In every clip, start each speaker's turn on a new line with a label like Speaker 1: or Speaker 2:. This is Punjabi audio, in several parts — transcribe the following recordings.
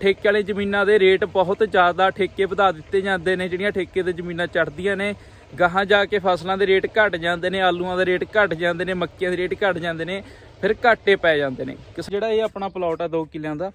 Speaker 1: ਠੇਕੇ ਵਾਲੀ ਜ਼ਮੀਨਾਂ ਦੇ ਰੇਟ ਬਹੁਤ ਜ਼ਿਆਦਾ ਠੇਕੇ ਵਧਾ ਦਿੱਤੇ ਜਾਂਦੇ ਨੇ, ਜਿਹੜੀਆਂ ਠੇਕੇ ਤੇ ਜ਼ਮੀਨਾਂ ਚੜਦੀਆਂ ਨੇ। ਗਾਹਾਂ ਜਾ ਕੇ ਫਸਲਾਂ ਦੇ ਰੇਟ ਘਟ ਜਾਂਦੇ ਨੇ, ਆਲੂਆਂ ਦੇ ਰੇਟ ਘਟ ਜਾਂਦੇ ਨੇ, ਮੱਕੀਆਂ ਦੇ ਰੇਟ ਘਟ ਜਾਂਦੇ ਨੇ, ਫਿਰ ਘਾਟੇ ਪੈ ਜਾਂਦੇ ਨੇ। ਜਿਹੜਾ ਇਹ ਆਪਣਾ ਪਲਾਟ ਆ 2 ਕਿੱਲਿਆਂ ਦਾ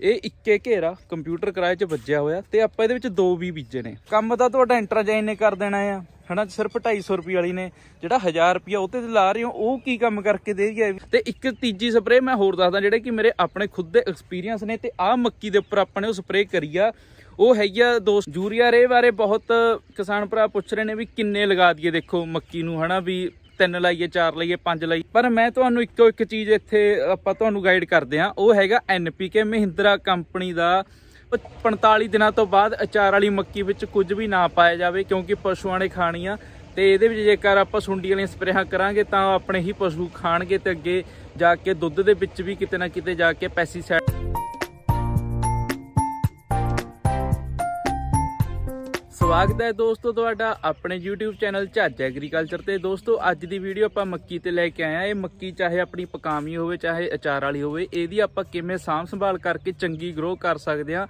Speaker 1: ਇਹ ਇੱਕੇ ਘੇਰਾ ਕੰਪਿਊਟਰ ਕਿਰਾਏ 'ਚ ਵੱਜਿਆ ਹੋਇਆ ਤੇ ਆਪਾਂ ਇਹਦੇ ਵਿੱਚ ਦੋ ਵੀ ਬੀਜੇ ਨੇ। ਕੰਮ ਤਾਂ ਤੁਹਾਡਾ ਇੰਟਰਜਾਈਨ ਨੇ ਕਰ ਦੇਣਾ ਆ, ਹਨਾ? ਸਿਰਫ 250 ਰੁਪਏ ਵਾਲੀ ਨੇ, ਜਿਹੜਾ 1000 ਰੁਪਏ ਉਹ ਤੇ ਲਾ ਰਹੇ ਹੋ, ਉਹ ਕੀ ਕੰਮ ਕਰਕੇ ਦੇ ਗਿਆ ਤੇ ਇੱਕ ਤੀਜੀ ਸਪਰੇਅ ਮੈਂ ਹੋਰ ਦੱਸਦਾ, ਜਿਹੜੇ ਕਿ ਮੇਰੇ ਆਪਣੇ ਖੁਦ ਦੇ ਐਕਸਪੀਰੀਅੰਸ ਨੇ ਤੇ ਆਹ ਮੱਕੀ ਦੇ ਉੱਪਰ ਆਪਾਂ ਨੇ ਉਹ ਸਪਰੇਅ ਕਰੀ ਆ। ਉਹ ਹੈਗੀ ਆ ਦੋਸਤ ਯੂਰੀਆ ਰੇ ਬਾਰੇ ਬਹੁਤ ਕਿਸਾਨ ਭਰਾ ਪੁੱਛ ਰਹੇ ਨੇ ਵੀ ਕਿੰਨੇ ਲਗਾ ਦਈਏ ਦੇਖੋ ਮੱਕੀ ਨੂੰ, ਹਨਾ? ਵੀ ਤਿੰਨ ਲਾਈਏ, ਚਾਰ ਲਾਈਏ, ਪੰਜ ਲਾਈਏ। ਪਰ ਮੈਂ ਤੁਹਾਨੂੰ ਇੱਕੋ ਇੱਕ ਚੀਜ਼ ਇੱਥੇ ਆਪਾਂ ਤੁਹਾਨੂੰ ਗਾਈਡ ਕਰਦੇ ਆ ਉਹ ਹੈਗਾ ਐਨਪੀਕੇ ਮਹਿੰਦਰਾ ਕੰਪਨੀ ਦਾ। 45 ਦਿਨਾਂ ਤੋਂ ਬਾਅਦ ਅਚਾਰ ਵਾਲੀ ਮੱਕੀ ਵਿੱਚ ਕੁਝ ਵੀ ਨਾ ਪਾਇਆ ਜਾਵੇ, ਕਿਉਂਕਿ ਪਸ਼ੂਆਂ ਨੇ ਖਾਣੀ ਆ ਤੇ ਇਹਦੇ ਵਿੱਚ ਜੇਕਰ ਆਪਾਂ ਸੁੰਡੀ ਵਾਲੀਆਂ ਸਪਰੇਹਾਂ ਕਰਾਂਗੇ, ਤਾਂ ਆਪਣੇ ਹੀ ਪਸ਼ੂ ਖਾਣਗੇ ਤੇ ਅੱਗੇ ਜਾ ਕੇ ਦੁੱਧ ਦੇ ਵਿੱਚ ਵੀ ਕਿਤੇ ਨਾ ਕਿਤੇ ਜਾ ਕੇ ਪੈਸਟੀਸਾਈਡ ਸਵਾਗਤ ਹੈ ਦੋਸਤੋ ਤੁਹਾਡਾ ਆਪਣੇ YouTube ਚੈਨਲ ਝੱਜ ਐਗਰੀਕਲਚਰ ਤੇ। ਦੋਸਤੋ, ਅੱਜ ਦੀ ਵੀਡੀਓ ਆਪਾਂ ਮੱਕੀ ਤੇ ਲੈ ਕੇ ਆਏ ਆ ਇਹ ਮੱਕੀ ਚਾਹੇ ਆਪਣੀ ਪਕਾਮੀ ਹੋਵੇ, ਚਾਹੇ ਅਚਾਰ ਵਾਲੀ ਹੋਵੇ, ਇਹਦੀ ਆਪਾਂ ਕਿਵੇਂ ਸਾਂਭ ਸੰਭਾਲ ਕਰਕੇ ਚੰਗੀ ਗਰੋ ਕਰ ਸਕਦੇ ਆ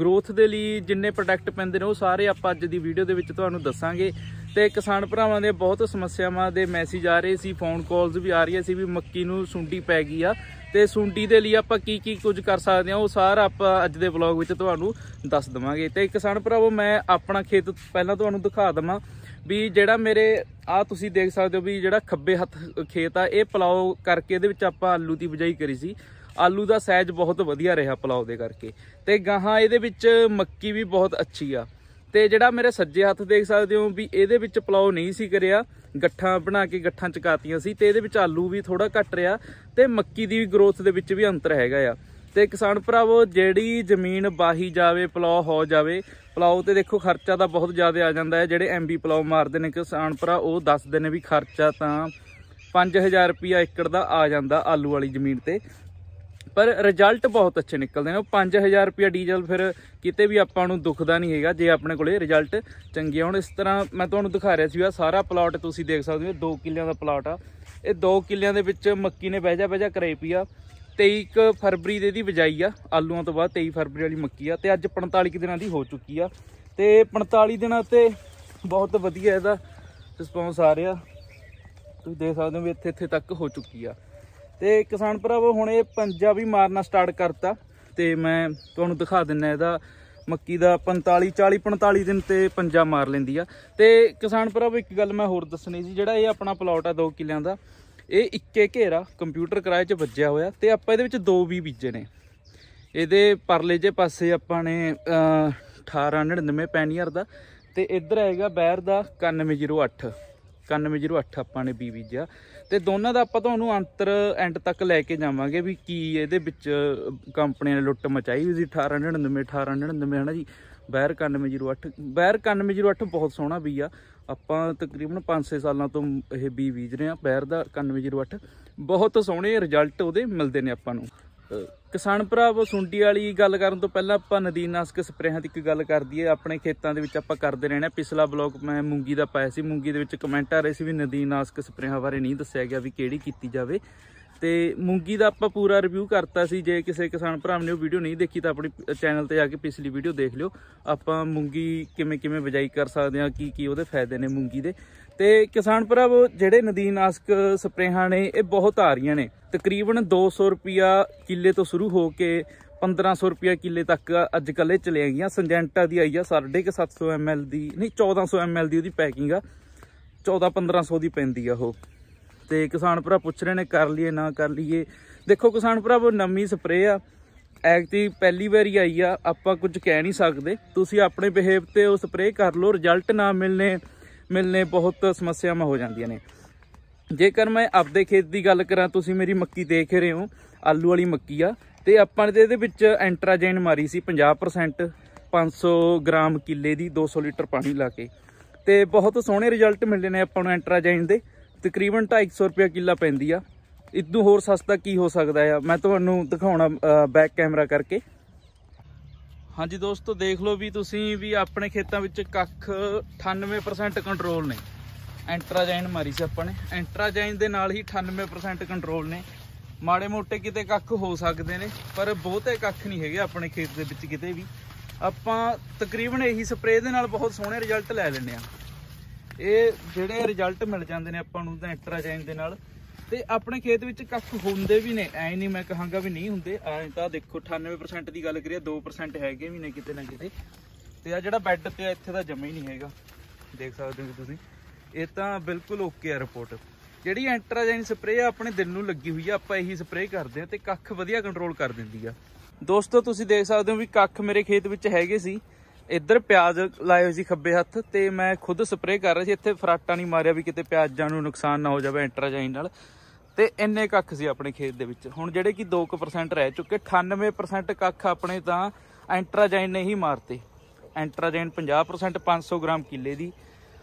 Speaker 1: ਗਰੋਥ ਦੇ ਲਈ ਜਿੰਨੇ ਪ੍ਰੋਡਕਟ ਪੈਂਦੇ ਨੇ, ਉਹ ਸਾਰੇ ਆਪਾਂ ਅੱਜ ਦੀ ਵੀਡੀਓ ਦੇ ਵਿੱਚ ਤੁਹਾਨੂੰ ਦੱਸਾਂਗੇ। ਤੇ ਕਿਸਾਨ ਭਰਾਵਾਂ ਦੇ ਬਹੁਤ ਸਮੱਸਿਆਵਾਂ ਦੇ ਮੈਸੇਜ ਆ ਰਹੇ ਸੀ ਫੋਨ ਕਾਲਸ ਵੀ ਆ ਰਹੀਆਂ ਸੀ ਵੀ ਮੱਕੀ ਨੂੰ ਸੁੰਡੀ ਪੈ ਗਈ ਆ। ਤੇ ਸੁੰਡੀ ਦੇ ਲਈ ਆਪਾਂ ਕੀ ਕੀ ਕੁਝ ਕਰ ਸਕਦੇ ਆ ਉਹ ਸਾਰਾ ਆਪਾਂ ਅੱਜ ਦੇ ਵਲੌਗ ਵਿੱਚ ਤੁਹਾਨੂੰ ਦੱਸ ਦਵਾਂਗੇ। ਤੇ ਕਿਸਾਨ ਭਰਾਵੋ, ਮੈਂ ਆਪਣਾ ਖੇਤ ਪਹਿਲਾਂ ਤੁਹਾਨੂੰ ਦਿਖਾ ਦਵਾਂ ਵੀ ਜਿਹੜਾ ਮੇਰੇ ਆ ਤੁਸੀਂ ਦੇਖ ਸਕਦੇ ਹੋ ਵੀ ਜਿਹੜਾ ਖੱਬੇ ਹੱਥ ਖੇਤ ਆ, ਇਹ ਪਲਾਓ ਕਰਕੇ ਇਹਦੇ ਵਿੱਚ ਆਪਾਂ ਆਲੂ ਦੀ ਬਿਜਾਈ ਕਰੀ ਸੀ। ਆਲੂ ਦਾ ਸਾਈਜ਼ ਬਹੁਤ ਵਧੀਆ ਰਿਹਾ ਪਲਾਓ ਦੇ ਕਰਕੇ। ਤੇ ਗਾਹਾਂ ਇਹਦੇ ਵਿੱਚ ਮੱਕੀ ਵੀ ਬਹੁਤ ਅੱਛੀ ਆ। ਤੇ ਜਿਹੜਾ ਮੇਰੇ ਸੱਜੇ ਹੱਥ ਦੇਖ ਸਕਦੇ ਹੋ ਵੀ ਇਹਦੇ ਵਿੱਚ ਪਲਾਓ ਨਹੀਂ ਸੀ ਕਰਿਆ, ਗੱਠਾਂ ਬਣਾ ਕੇ ਗੱਠਾਂ ਚਕਾਤੀਆਂ ਸੀ ਤੇ ਇਹਦੇ ਵਿੱਚ ਆਲੂ ਵੀ ਥੋੜਾ ਘੱਟ ਰਿਹਾ ਤੇ ਮੱਕੀ ਦੀ ਵੀ ਗਰੋਥ ਦੇ ਵਿੱਚ ਵੀ ਅੰਤਰ ਹੈਗਾ ਆ। ਤੇ ਕਿਸਾਨ ਭਰਾਵੋ, ਜਿਹੜੀ ਜ਼ਮੀਨ ਬਾਹੀ ਜਾਵੇ, ਪਲਾਓ ਹੋ ਜਾਵੇ, ਪਲਾਓ ਤੇ ਦੇਖੋ ਖਰਚਾ ਤਾਂ ਬਹੁਤ ਜ਼ਿਆਦਾ ਆ ਜਾਂਦਾ ਹੈ, ਜਿਹੜੇ ਐਮਬੀ ਪਲਾਓ ਮਾਰਦੇ ਨੇ ਕਿਸਾਨ ਭਰਾ, ਉਹ ਦੱਸਦੇ ਨੇ ਵੀ ਖਰਚਾ ਤਾਂ 5000 ਰੁਪਿਆ ਏਕੜ ਦਾ ਆ ਜਾਂਦਾ ਆਲੂ ਵਾਲੀ ਜ਼ਮੀਨ ਤੇ। ਪਰ ਰਿਜ਼ਲਟ ਬਹੁਤ ਅੱਛੇ ਨਿਕਲਦੇ ਨੇ। ਉਹ 5000 ਰੁਪਿਆ ਡੀਜ਼ਲ ਫਿਰ ਕਿਤੇ ਵੀ ਆਪਾਂ ਨੂੰ ਦੁਖਦਾ ਨਹੀਂ ਹੈਗਾ, ਜੇ ਆਪਣੇ ਕੋਲੇ ਰਿਜ਼ਲਟ ਚੰਗੇ ਹੁਣ। ਇਸ ਤਰ੍ਹਾਂ ਮੈਂ ਤੁਹਾਨੂੰ ਦਿਖਾ ਰਿਹਾ ਸੀ ਆ ਸਾਰਾ ਪਲਾਟ ਤੁਸੀਂ ਦੇਖ ਸਕਦੇ ਹੋ 2 ਕਿੱਲਿਆਂ ਦਾ ਪਲਾਟ ਆ। ਇਹ 2 ਕਿੱਲਿਆਂ ਦੇ ਵਿੱਚ ਮੱਕੀ ਨੇ ਬਹਿਜਾ ਬਹਿਜਾ ਕਰਾਈ ਪਈ ਆ। 23 ਫਰਵਰੀ ਦੇ ਦੀ ਬਿਜਾਈ ਆ, ਆਲੂਆਂ ਤੋਂ ਬਾਅਦ 23 ਫਰਵਰੀ ਵਾਲੀ ਮੱਕੀ ਆ ਤੇ ਅੱਜ 45 ਦਿਨਾਂ ਦੀ ਹੋ ਚੁੱਕੀ ਆ। ਤੇ 45 ਦਿਨਾਂ ਤੇ ਬਹੁਤ ਵਧੀਆ ਇਹਦਾ ਰਿਸਪੌਂਸ ਆ ਰਿਹਾ। ਤੁਸੀਂ ਦੇਖ ਸਕਦੇ ਹੋ ਵੀ ਇੱਥੇ ਇੱਥੇ ਤੱਕ ਹੋ ਚੁੱਕੀ ਆ। ਤੇ ਕਿਸਾਨ ਭਰਾਵੋ, ਹੁਣ ਇਹ ਪੰਜਾ ਵੀ ਮਾਰਨਾ ਸਟਾਰਟ ਕਰਤਾ ਤੇ ਮੈਂ ਤੁਹਾਨੂੰ ਦਿਖਾ ਦਿੰਨਾ ਇਹਦਾ। ਮੱਕੀ ਦਾ 45 40 45 ਦਿਨ ਤੇ ਪੰਜਾ ਮਾਰ ਲੈਂਦੀ ਆ। ਤੇ ਕਿਸਾਨ ਭਰਾਵੋ, ਇੱਕ ਗੱਲ ਮੈਂ ਹੋਰ ਦੱਸਣੀ ਸੀ, ਜਿਹੜਾ ਇਹ ਆਪਣਾ ਪਲਾਟ ਆ 2 ਕਿੱਲਿਆਂ ਦਾ, ਇਹ ਇੱਕੇ ਘੇਰਾ ਕੰਪਿਊਟਰ ਕਿਰਾਏ 'ਚ ਵੱਜਿਆ ਹੋਇਆ ਤੇ ਆਪਾਂ ਇਹਦੇ ਵਿੱਚ ਦੋ ਵੀ ਬੀਜੇ ਨੇ। ਇਹਦੇ ਪਰਲੇ ਜੇ ਪਾਸੇ ਆਪਾਂ ਨੇ 1899 ਪੈਨੀਅਰ ਦਾ ਤੇ ਇੱਧਰ ਹੈਗਾ ਬੈਰ ਦਾ 9108 9108 ਆਪਾਂ ਨੇ ਬੀ ਬੀਜਿਆ ਤੇ ਦੋਨਾਂ ਦਾ ਆਪਾਂ ਤੁਹਾਨੂੰ ਅੰਤਰ ਐਂਡ ਤੱਕ ਲੈ ਕੇ ਜਾਵਾਂਗੇ ਵੀ ਕੀ ਇਹਦੇ ਵਿੱਚ ਕੰਪਨੀਆਂ ਨੇ ਲੁੱਟ ਮਚਾਈ ਹੋਈ ਸੀ 1899 1899 ਹਨਾ ਜੀ? ਬੈਰ 9108 ਬੈਰ 9108 ਬਹੁਤ ਸੋਹਣਾ ਬੀ ਆ। ਆਪਾਂ ਤਕਰੀਬਨ 5-6 ਸਾਲਾਂ ਤੋਂ ਇਹ ਬੀ ਬੀਜ ਰਹੇ ਆ ਬੈਰ ਦਾ 9108 ਬਹੁਤ ਸੋਹਣੇ ਰਿਜ਼ਲਟ ਉਹਦੇ ਮਿਲਦੇ ਨੇ ਆਪਾਂ ਨੂੰ। ਕਿਸਾਨ ਭਰਾਵੋ ਸੁੰਡੀ ਵਾਲੀ ਗੱਲ ਕਰਨ ਤੋਂ ਪਹਿਲਾਂ ਆਪਾਂ ਨਦੀਨਾਸ਼ਕ ਸਪਰੇਹਾਂ ਦੀ ਇੱਕ ਗੱਲ ਕਰ ਦਈਏ। ਆਪਣੇ ਖੇਤਾਂ ਦੇ ਵਿੱਚ ਆਪਾਂ ਕਰਦੇ ਰਹਿਣਾ। ਪਿਛਲਾ ਬਲੌਗ ਮੈਂ ਮੂੰਗੀ ਦਾ ਪਾਇਆ ਸੀ। ਮੂੰਗੀ ਦੇ ਵਿੱਚ ਕਮੈਂਟ ਆ ਰਹੇ ਸੀ ਵੀ ਨਦੀਨਾਸ਼ਕ ਸਪਰੇਹਾਂ ਬਾਰੇ ਨਹੀਂ ਦੱਸਿਆ ਗਿਆ ਵੀ ਕਿਹੜੀ ਕੀਤੀ ਜਾਵੇ। ਤੇ ਮੂੰਗੀ ਦਾ ਆਪਾਂ ਪੂਰਾ ਰਿਵਿਊ ਕਰਤਾ ਸੀ। ਜੇ ਕਿਸੇ ਕਿਸਾਨ ਭਰਾ ਨੇ ਉਹ ਵੀਡੀਓ ਨਹੀਂ ਦੇਖੀ ਤਾਂ ਆਪਣੀ ਚੈਨਲ ਤੇ ਜਾ ਕੇ ਪਿਛਲੀ ਵੀਡੀਓ ਦੇਖ ਲਿਓ। ਆਪਾਂ ਮੂੰਗੀ ਕਿਵੇਂ ਕਿਵੇਂ ਬਿਜਾਈ ਕਰ ਸਕਦੇ ਹਾਂ ਕੀ ਕੀ ਉਹਦੇ ਫਾਇਦੇ ਨੇ ਮੂੰਗੀ ਦੇ। ਤੇ ਕਿਸਾਨ ਭਰਾਵੋ, ਜਿਹੜੇ ਨਦੀਨਾਸ਼ਕ ਸਪਰੇਹਾਂ ਨੇ, ਇਹ ਬਹੁਤ ਆ ਰਹੀਆਂ ਨੇ। ਤਕਰੀਬਨ 200 ਰੁਪਿਆ ਕਿੱਲੇ ਤੋਂ ਸ਼ੁਰੂ ਹੋ ਕੇ 1500 ਰੁਪਿਆ ਕਿੱਲੇ ਤੱਕ ਅੱਜ ਕੱਲ੍ਹ ਇਹ ਚਲੇ ਗਈਆਂ। ਸੰਜੈਂਟਾ ਦੀ ਆਈ ਆ 750 ml ਦੀ, ਨਹੀਂ 1400 ml ਦੀ ਉਹਦੀ ਪੈਕਿੰਗ ਆ। 14 1500 ਦੀ ਪੈਂਦੀ ਆ ਉਹ। ਤੇ ਕਿਸਾਨ ਭਰਾ ਪੁੱਛ ਰਹੇ ਨੇ, ਕਰ ਲਈਏ, ਨਾ ਕਰ ਲਈਏ। ਦੇਖੋ ਕਿਸਾਨ ਭਰਾਵੋ, ਨਵੀਂ ਸਪਰੇਅ ਆ। ਐਕਟੀ ਪਹਿਲੀ ਵਾਰੀ ਆਈ ਆ, ਆਪਾਂ ਕੁਝ ਕਹਿ ਨਹੀਂ ਸਕਦੇ। ਤੁਸੀਂ ਆਪਣੇ ਬਿਹੇਵ ਤੇ ਉਹ ਸਪਰੇਅ ਕਰ ਲਓ, ਰਿਜ਼ਲਟ ਨਾ ਮਿਲਨੇ ਮਿਲਨੇ ਬਹੁਤ ਸਮੱਸਿਆਵਾਂ ਹੋ ਜਾਂਦੀਆਂ ਨੇ। ਜੇਕਰ ਮੈਂ ਆਪਦੇ ਖੇਤ ਦੀ ਗੱਲ ਕਰਾਂ, ਤੁਸੀਂ ਮੇਰੀ ਮੱਕੀ ਦੇਖ ਰਹੇ ਹੋ, ਆਲੂ ਵਾਲੀ ਮੱਕੀ ਆ, ਤੇ ਆਪਾਂ ਨੇ ਇਹਦੇ ਵਿੱਚ ਐਂਟਰਾਜੈਨ ਮਾਰੀ ਸੀ 50% 500 ਗ੍ਰਾਮ ਕਿੱਲੇ ਦੀ 200 ਲੀਟਰ ਪਾਣੀ ਲਾ ਕੇ। ਤੇ ਬਹੁਤ ਸੋਹਣੇ ਰਿਜ਼ਲਟ ਮਿਲਦੇ ਨੇ ਆਪਾਂ ਨੂੰ ਐਂਟਰਾਜੈਨ ਦੇ। ਤਕਰੀਬਨ 250 ਰੁਪਏ ਕਿੱਲਾ ਪੈਂਦੀ ਆ। ਇਦੋਂ ਹੋਰ ਸਸਤਾ ਕੀ ਹੋ ਸਕਦਾ ਆ? ਮੈਂ ਤੁਹਾਨੂੰ ਦਿਖਾਉਣਾ ਬੈਕ ਕੈਮਰਾ ਕਰਕੇ। ਹਾਂਜੀ ਦੋਸਤੋ, ਦੇਖ ਲਓ ਵੀ ਤੁਸੀਂ ਵੀ ਆਪਣੇ ਖੇਤਾਂ ਵਿੱਚ ਕੱਖ 98% ਕੰਟਰੋਲ ਨੇ। ਐਂਟਰਾਜਾਈਨ ਮਾਰੀ ਸੀ ਆਪਾਂ ਨੇ। ਐਂਟਰਾਜਾਈਨ ਦੇ ਨਾਲ ਹੀ 98% ਕੰਟਰੋਲ ਨੇ। ਮਾੜੇ ਮੋਟੇ ਕਿਤੇ ਕੱਖ ਹੋ ਸਕਦੇ ਨੇ, ਪਰ ਬਹੁਤੇ ਕੱਖ ਨਹੀਂ ਹੈਗੇ ਆਪਣੇ ਖੇਤ ਦੇ ਵਿੱਚ ਕਿਤੇ ਵੀ। ਆਪਾਂ ਤਕਰੀਬਨ ਇਹੀ ਸਪਰੇਅ ਦੇ ਨਾਲ ਬਹੁਤ ਸੋਹਣੇ ਰਿਜ਼ਲਟ ਲੈ ਲੈਂਦੇ ਆ ਇਹ ਜਿਹੜੇ ਰਿਜ਼ਲਟ ਮਿਲ ਜਾਂਦੇ ਨੇ ਆਪਾਂ ਨੂੰ ਤਾਂ ਐਂਟਰਾਜਾਈਨ ਦੇ ਨਾਲ ਤੇ ਆਪਣੇ ਖੇਤ ਵਿੱਚ ਕੱਖ ਹੁੰਦੇ ਵੀ ਨੇ। ਐ ਨਹੀਂ ਮੈਂ ਕਹਾਂਗਾ ਵੀ ਨਹੀਂ ਹੁੰਦੇ। ਐ ਤਾਂ ਦੇਖੋ 98% ਦੀ ਗੱਲ ਕਰੀਏ 2% ਹੈਗੇ ਵੀ ਨੇ ਕਿਤੇ ਨਾ ਕਿਤੇ। ਤੇ ਆ ਜਿਹੜਾ ਬੈੱਡ ਤੇ ਇੱਥੇ ਦਾ ਜਮਾ ਹੀ ਨਹੀਂ ਹੈਗਾ। ਦੇਖ ਸਕਦੇ ਹੋ ਤੁਸੀਂ। ਇਹ ਤਾਂ ਬਿਲਕੁਲ ਓਕੇ ਆ ਰਿਪੋਰਟ ਜਿਹੜੀ ਐਂਟਰਾਜੈਨ ਸਪਰੇਅ ਆਪਣੇ ਦਿਲ ਨੂੰ ਲੱਗੀ ਹੋਈ ਆ। ਆਪਾਂ ਇਹੀ ਸਪਰੇਅ ਕਰਦੇ ਆ ਤੇ ਕੱਖ ਵਧੀਆ ਕੰਟਰੋਲ ਕਰ ਦਿੰਦੀ ਆ। ਦੋਸਤੋ, ਤੁਸੀਂ ਦੇਖ ਸਕਦੇ ਹੋ ਵੀ ਕੱਖ ਮੇਰੇ ਖੇਤ ਵਿੱਚ ਹੈਗੇ ਸੀ। ਇੱਧਰ ਪਿਆਜ਼ ਲਾਏ ਹੋਏ ਸੀ ਖੱਬੇ ਹੱਥ ਤੇ ਮੈਂ ਖੁਦ ਸਪਰੇਅ ਕਰ ਰਿਹਾ ਸੀ। ਇੱਥੇ ਫਰਾਟਾ ਨਹੀਂ ਮਾਰਿਆ ਵੀ ਕਿਤੇ ਪਿਆਜ਼ਾਂ ਨੂੰ ਨੁਕਸਾਨ ਨਾ ਹੋ ਜਾਵੇ ਐਂਟਰਾਜਾਈਨ ਨਾਲ। ਤੇ ਇੰਨੇ ਕੱਖ ਸੀ ਆਪਣੇ ਖੇਤ ਦੇ ਵਿੱਚ। ਹੁਣ ਜਿਹੜੇ ਕਿ 2% ਰਹਿ ਚੁੱਕੇ 98% ਕੱਖ ਆਪਣੇ ਤਾਂ ਐਂਟਰਾਜਾਈਨ ਨੇ ਹੀ ਮਾਰਤੇ। ਐਂਟਰਾਜੈਨ 50% 500 ਗ੍ਰਾਮ ਕਿੱਲੇ ਦੀ।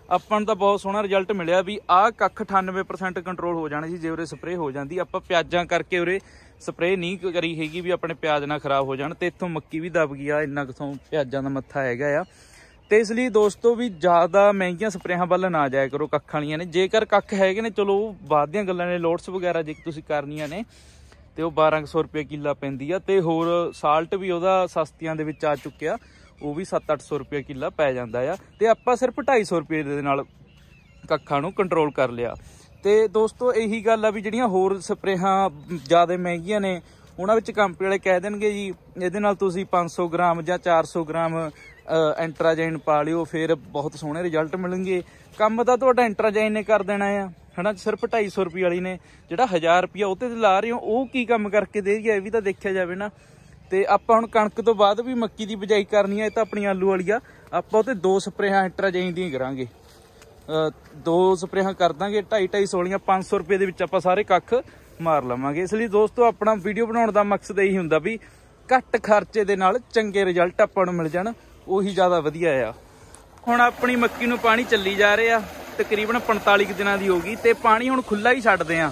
Speaker 1: ਆਪਾਂ ਨੂੰ ਤਾਂ ਬਹੁਤ ਸੋਹਣਾ ਰਿਜ਼ਲਟ ਮਿਲਿਆ ਵੀ ਆਹ ਕੱਖ 98% ਕੰਟਰੋਲ ਹੋ ਜਾਣੇ ਸੀ, ਜੇ ਉਰੇ ਸਪਰੇਅ ਹੋ ਜਾਂਦੀ। ਆਪਾਂ ਪਿਆਜ਼ਾਂ ਕਰਕੇ ਉਰੇ ਸਪਰੇਅ ਨਹੀਂ ਕਰੀ ਹੈਗੀ ਵੀ ਆਪਣੇ ਪਿਆਜ਼ ਨਾ ਖਰਾਬ ਹੋ ਜਾਣ ਤੇ ਇੱਥੋਂ ਮੱਕੀ ਵੀ ਦਬ ਗਈ ਆ, ਇੰਨਾ ਕਿਥੋਂ ਪਿਆਜ਼ਾਂ ਦਾ ਮੱਥਾ ਹੈਗਾ ਆ। ਤੇ ਇਸ ਲਈ ਦੋਸਤੋ ਵੀ ਜ਼ਿਆਦਾ ਮਹਿੰਗੀਆਂ ਸਪਰੇਹਾਂ ਵੱਲ ਨਾ ਜਾਇਆ ਕਰੋ ਕੱਖਾਂ ਵਾਲੀਆਂ ਨੇ। ਜੇਕਰ ਕੱਖ ਹੈਗੇ ਨੇ, ਚਲੋ ਉਹ ਬਾਅਦ ਦੀਆਂ ਗੱਲਾਂ ਨੇ, ਲੋਟਸ ਵਗੈਰਾ ਜੇ ਤੁਸੀਂ ਕਰਨੀਆਂ ਨੇ, ਤੇ ਉਹ 1200 ਰੁਪਏ ਕਿੱਲਾ ਪੈਂਦੀ ਆ। ਤੇ ਹੋਰ ਸਾਲਟ ਵੀ ਉਹਦਾ ਸਸਤੀਆਂ ਦੇ ਵਿੱਚ ਆ ਚੁੱਕਿਆ, ਉਹ ਵੀ 7-800 ਰੁਪਏ ਕਿੱਲਾ ਪੈ ਜਾਂਦਾ ਆ। ਤੇ ਆਪਾਂ ਸਿਰਫ 250 ਰੁਪਏ ਦੇ ਨਾਲ ਕੱਖਾਂ ਨੂੰ ਕੰਟਰੋਲ ਕਰ ਲਿਆ। ਤੇ ਦੋਸਤੋ ਇਹੀ ਗੱਲ ਆ ਵੀ ਜਿਹੜੀਆਂ ਹੋਰ ਸਪਰੇਹਾਂ ਜ਼ਿਆਦਾ ਮਹਿੰਗੀਆਂ ਨੇ, ਉਹਨਾਂ ਵਿੱਚ ਕੰਪਨੀ ਵਾਲੇ ਕਹਿ ਦੇਣਗੇ ਜੀ, ਇਹਦੇ ਨਾਲ ਤੁਸੀਂ 500 ਗ੍ਰਾਮ ਜਾਂ 400 ਗ੍ਰਾਮ ਐਂਟਰਾਜਾਈਨ ਪਾ ਲਿਓ, ਫਿਰ ਬਹੁਤ ਸੋਹਣੇ ਰਿਜ਼ਲਟ ਮਿਲਣਗੇ। ਕੰਮ ਤਾਂ ਤੁਹਾਡਾ ਐਂਟਰਾਜਾਈਨ ਨੇ ਕਰ ਦੇਣਾ ਆ। ਹਨਾ, ਸਿਰਫ 250 ਰੁਪਏ ਵਾਲੀ ਨੇ। ਜਿਹੜਾ 1000 ਰੁਪਏ ਉਹ ਤੇ ਲਾ ਰਹੇ ਹੋ, ਉਹ ਕੀ ਕੰਮ ਕਰਕੇ ਦੇ ਰਹੀ ਹੈ ਇਹ ਵੀ ਤਾਂ ਦੇਖਿਆ ਜਾਵੇ ਨਾ। ਤੇ ਆਪਾਂ ਹੁਣ ਕਣਕ ਤੋਂ ਬਾਅਦ ਵੀ ਮੱਕੀ ਦੀ ਬਿਜਾਈ ਕਰਨੀ ਹੈ ਇਹ ਤਾਂ ਆਪਣੀ ਆਲੂ ਵਾਲੀ ਆ। ਆਪਾਂ ਉਹ ਤੇ ਦੋ ਸਪਰੇਹਾਂ ਐਂਟਰਾਜਾਈਨ ਦੀਆਂ ਹੀ ਕਰਾਂਗੇ ਦੋ ਸਪਰੇਹਾਂ ਕਰ ਦਾਂਗੇ 2.5 250 ਵਾਲੀਆਂ 500 ਰੁਪਏ ਦੇ ਵਿੱਚ ਆਪਾਂ ਸਾਰੇ ਕੱਖ ਮਾਰ ਲਵਾਂਗੇ। ਇਸ ਲਈ ਦੋਸਤੋ, ਆਪਣਾ ਵੀਡੀਓ ਬਣਾਉਣ ਦਾ ਮਕਸਦ ਇਹੀ ਹੁੰਦਾ ਵੀ ਘੱਟ ਖਰਚੇ ਦੇ ਨਾਲ ਚੰਗੇ ਰਿਜ਼ਲਟ ਆਪਾਂ ਨੂੰ ਮਿਲ ਜਾਣ। ਉਹੀ ਜ਼ਿਆਦਾ ਵਧੀਆ ਆ। ਹੁਣ ਆਪਣੀ ਮੱਕੀ ਨੂੰ ਪਾਣੀ ਚੱਲੀ ਜਾ ਰਿਹਾ ਤਕਰੀਬਨ 45 ਕੁ ਦਿਨਾਂ ਦੀ ਹੋ ਗਈ ਤੇ ਪਾਣੀ ਹੁਣ ਖੁੱਲਾ ਹੀ ਛੱਡਦੇ ਆ।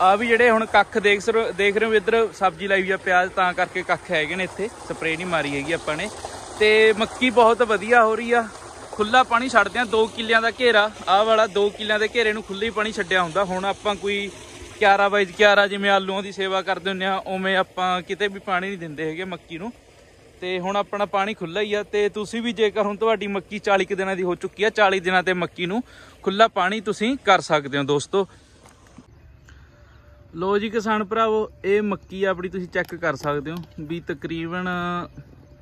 Speaker 1: ਆ ਵੀ ਜਿਹੜੇ ਹੁਣ ਕੱਖ ਦੇਖ ਸਰ- ਦੇਖ ਰਹੇ ਹੋ ਵੀ ਇੱਧਰ ਸਬਜ਼ੀ ਲਾਈ ਹੋਈ ਆ ਪਿਆਜ਼, ਤਾਂ ਕਰਕੇ ਕੱਖ ਹੈਗੇ ਨੇ ਇੱਥੇ, ਸਪਰੇਅ ਨਹੀਂ ਮਾਰੀ ਹੈਗੀ ਆਪਾਂ ਨੇ। ਤੇ ਮੱਕੀ ਬਹੁਤ ਵਧੀਆ ਹੋ ਰਹੀ ਆ ਖੁੱਲਾ ਪਾਣੀ ਛੱਡਦੇ ਆ 2 ਕਿੱਲਿਆਂ ਦਾ ਘੇਰਾ, ਆਹ ਵਾਲਾ 2 ਕਿੱਲਿਆਂ ਦੇ ਘੇਰੇ ਨੂੰ ਖੁੱਲਾ ਹੀ ਪਾਣੀ ਛੱਡਿਆ ਹੁੰਦਾ। ਹੁਣ ਆਪਾਂ ਕੋਈ 11 ਬਾਈ 11 ਜਿਵੇਂ ਆਲੂਆਂ ਦੀ ਸੇਵਾ ਕਰਦੇ ਹੁੰਦੇ ਆ, ਉਵੇਂ ਆਪਾਂ ਕਿਤੇ ਵੀ ਪਾਣੀ ਨਹੀਂ ਦਿੰਦੇ ਹੈਗੇ ਮੱਕੀ ਨੂੰ। ਤੇ ਹੁਣ ਆਪਣਾ ਪਾਣੀ ਖੁੱਲਾ ਹੀ ਆ ਤੇ ਤੁਸੀਂ ਵੀ ਜੇਕਰ ਹੁਣ ਤੁਹਾਡੀ ਮੱਕੀ 40 ਕੁ ਦਿਨਾਂ ਦੀ ਹੋ ਚੁੱਕੀ ਆ 40 ਦਿਨਾਂ ਤੇ ਮੱਕੀ ਨੂੰ ਖੁੱਲਾ ਪਾਣੀ ਤੁਸੀਂ ਕਰ ਸਕਦੇ ਹੋ ਦੋਸਤੋ। ਲੋ ਜੀ ਕਿਸਾਨ ਭਰਾਵੋ, ਇਹ ਮੱਕੀ ਆਪਣੀ ਤੁਸੀਂ ਚੈੱਕ ਕਰ ਸਕਦੇ ਹੋ ਵੀ ਤਕਰੀਬਨ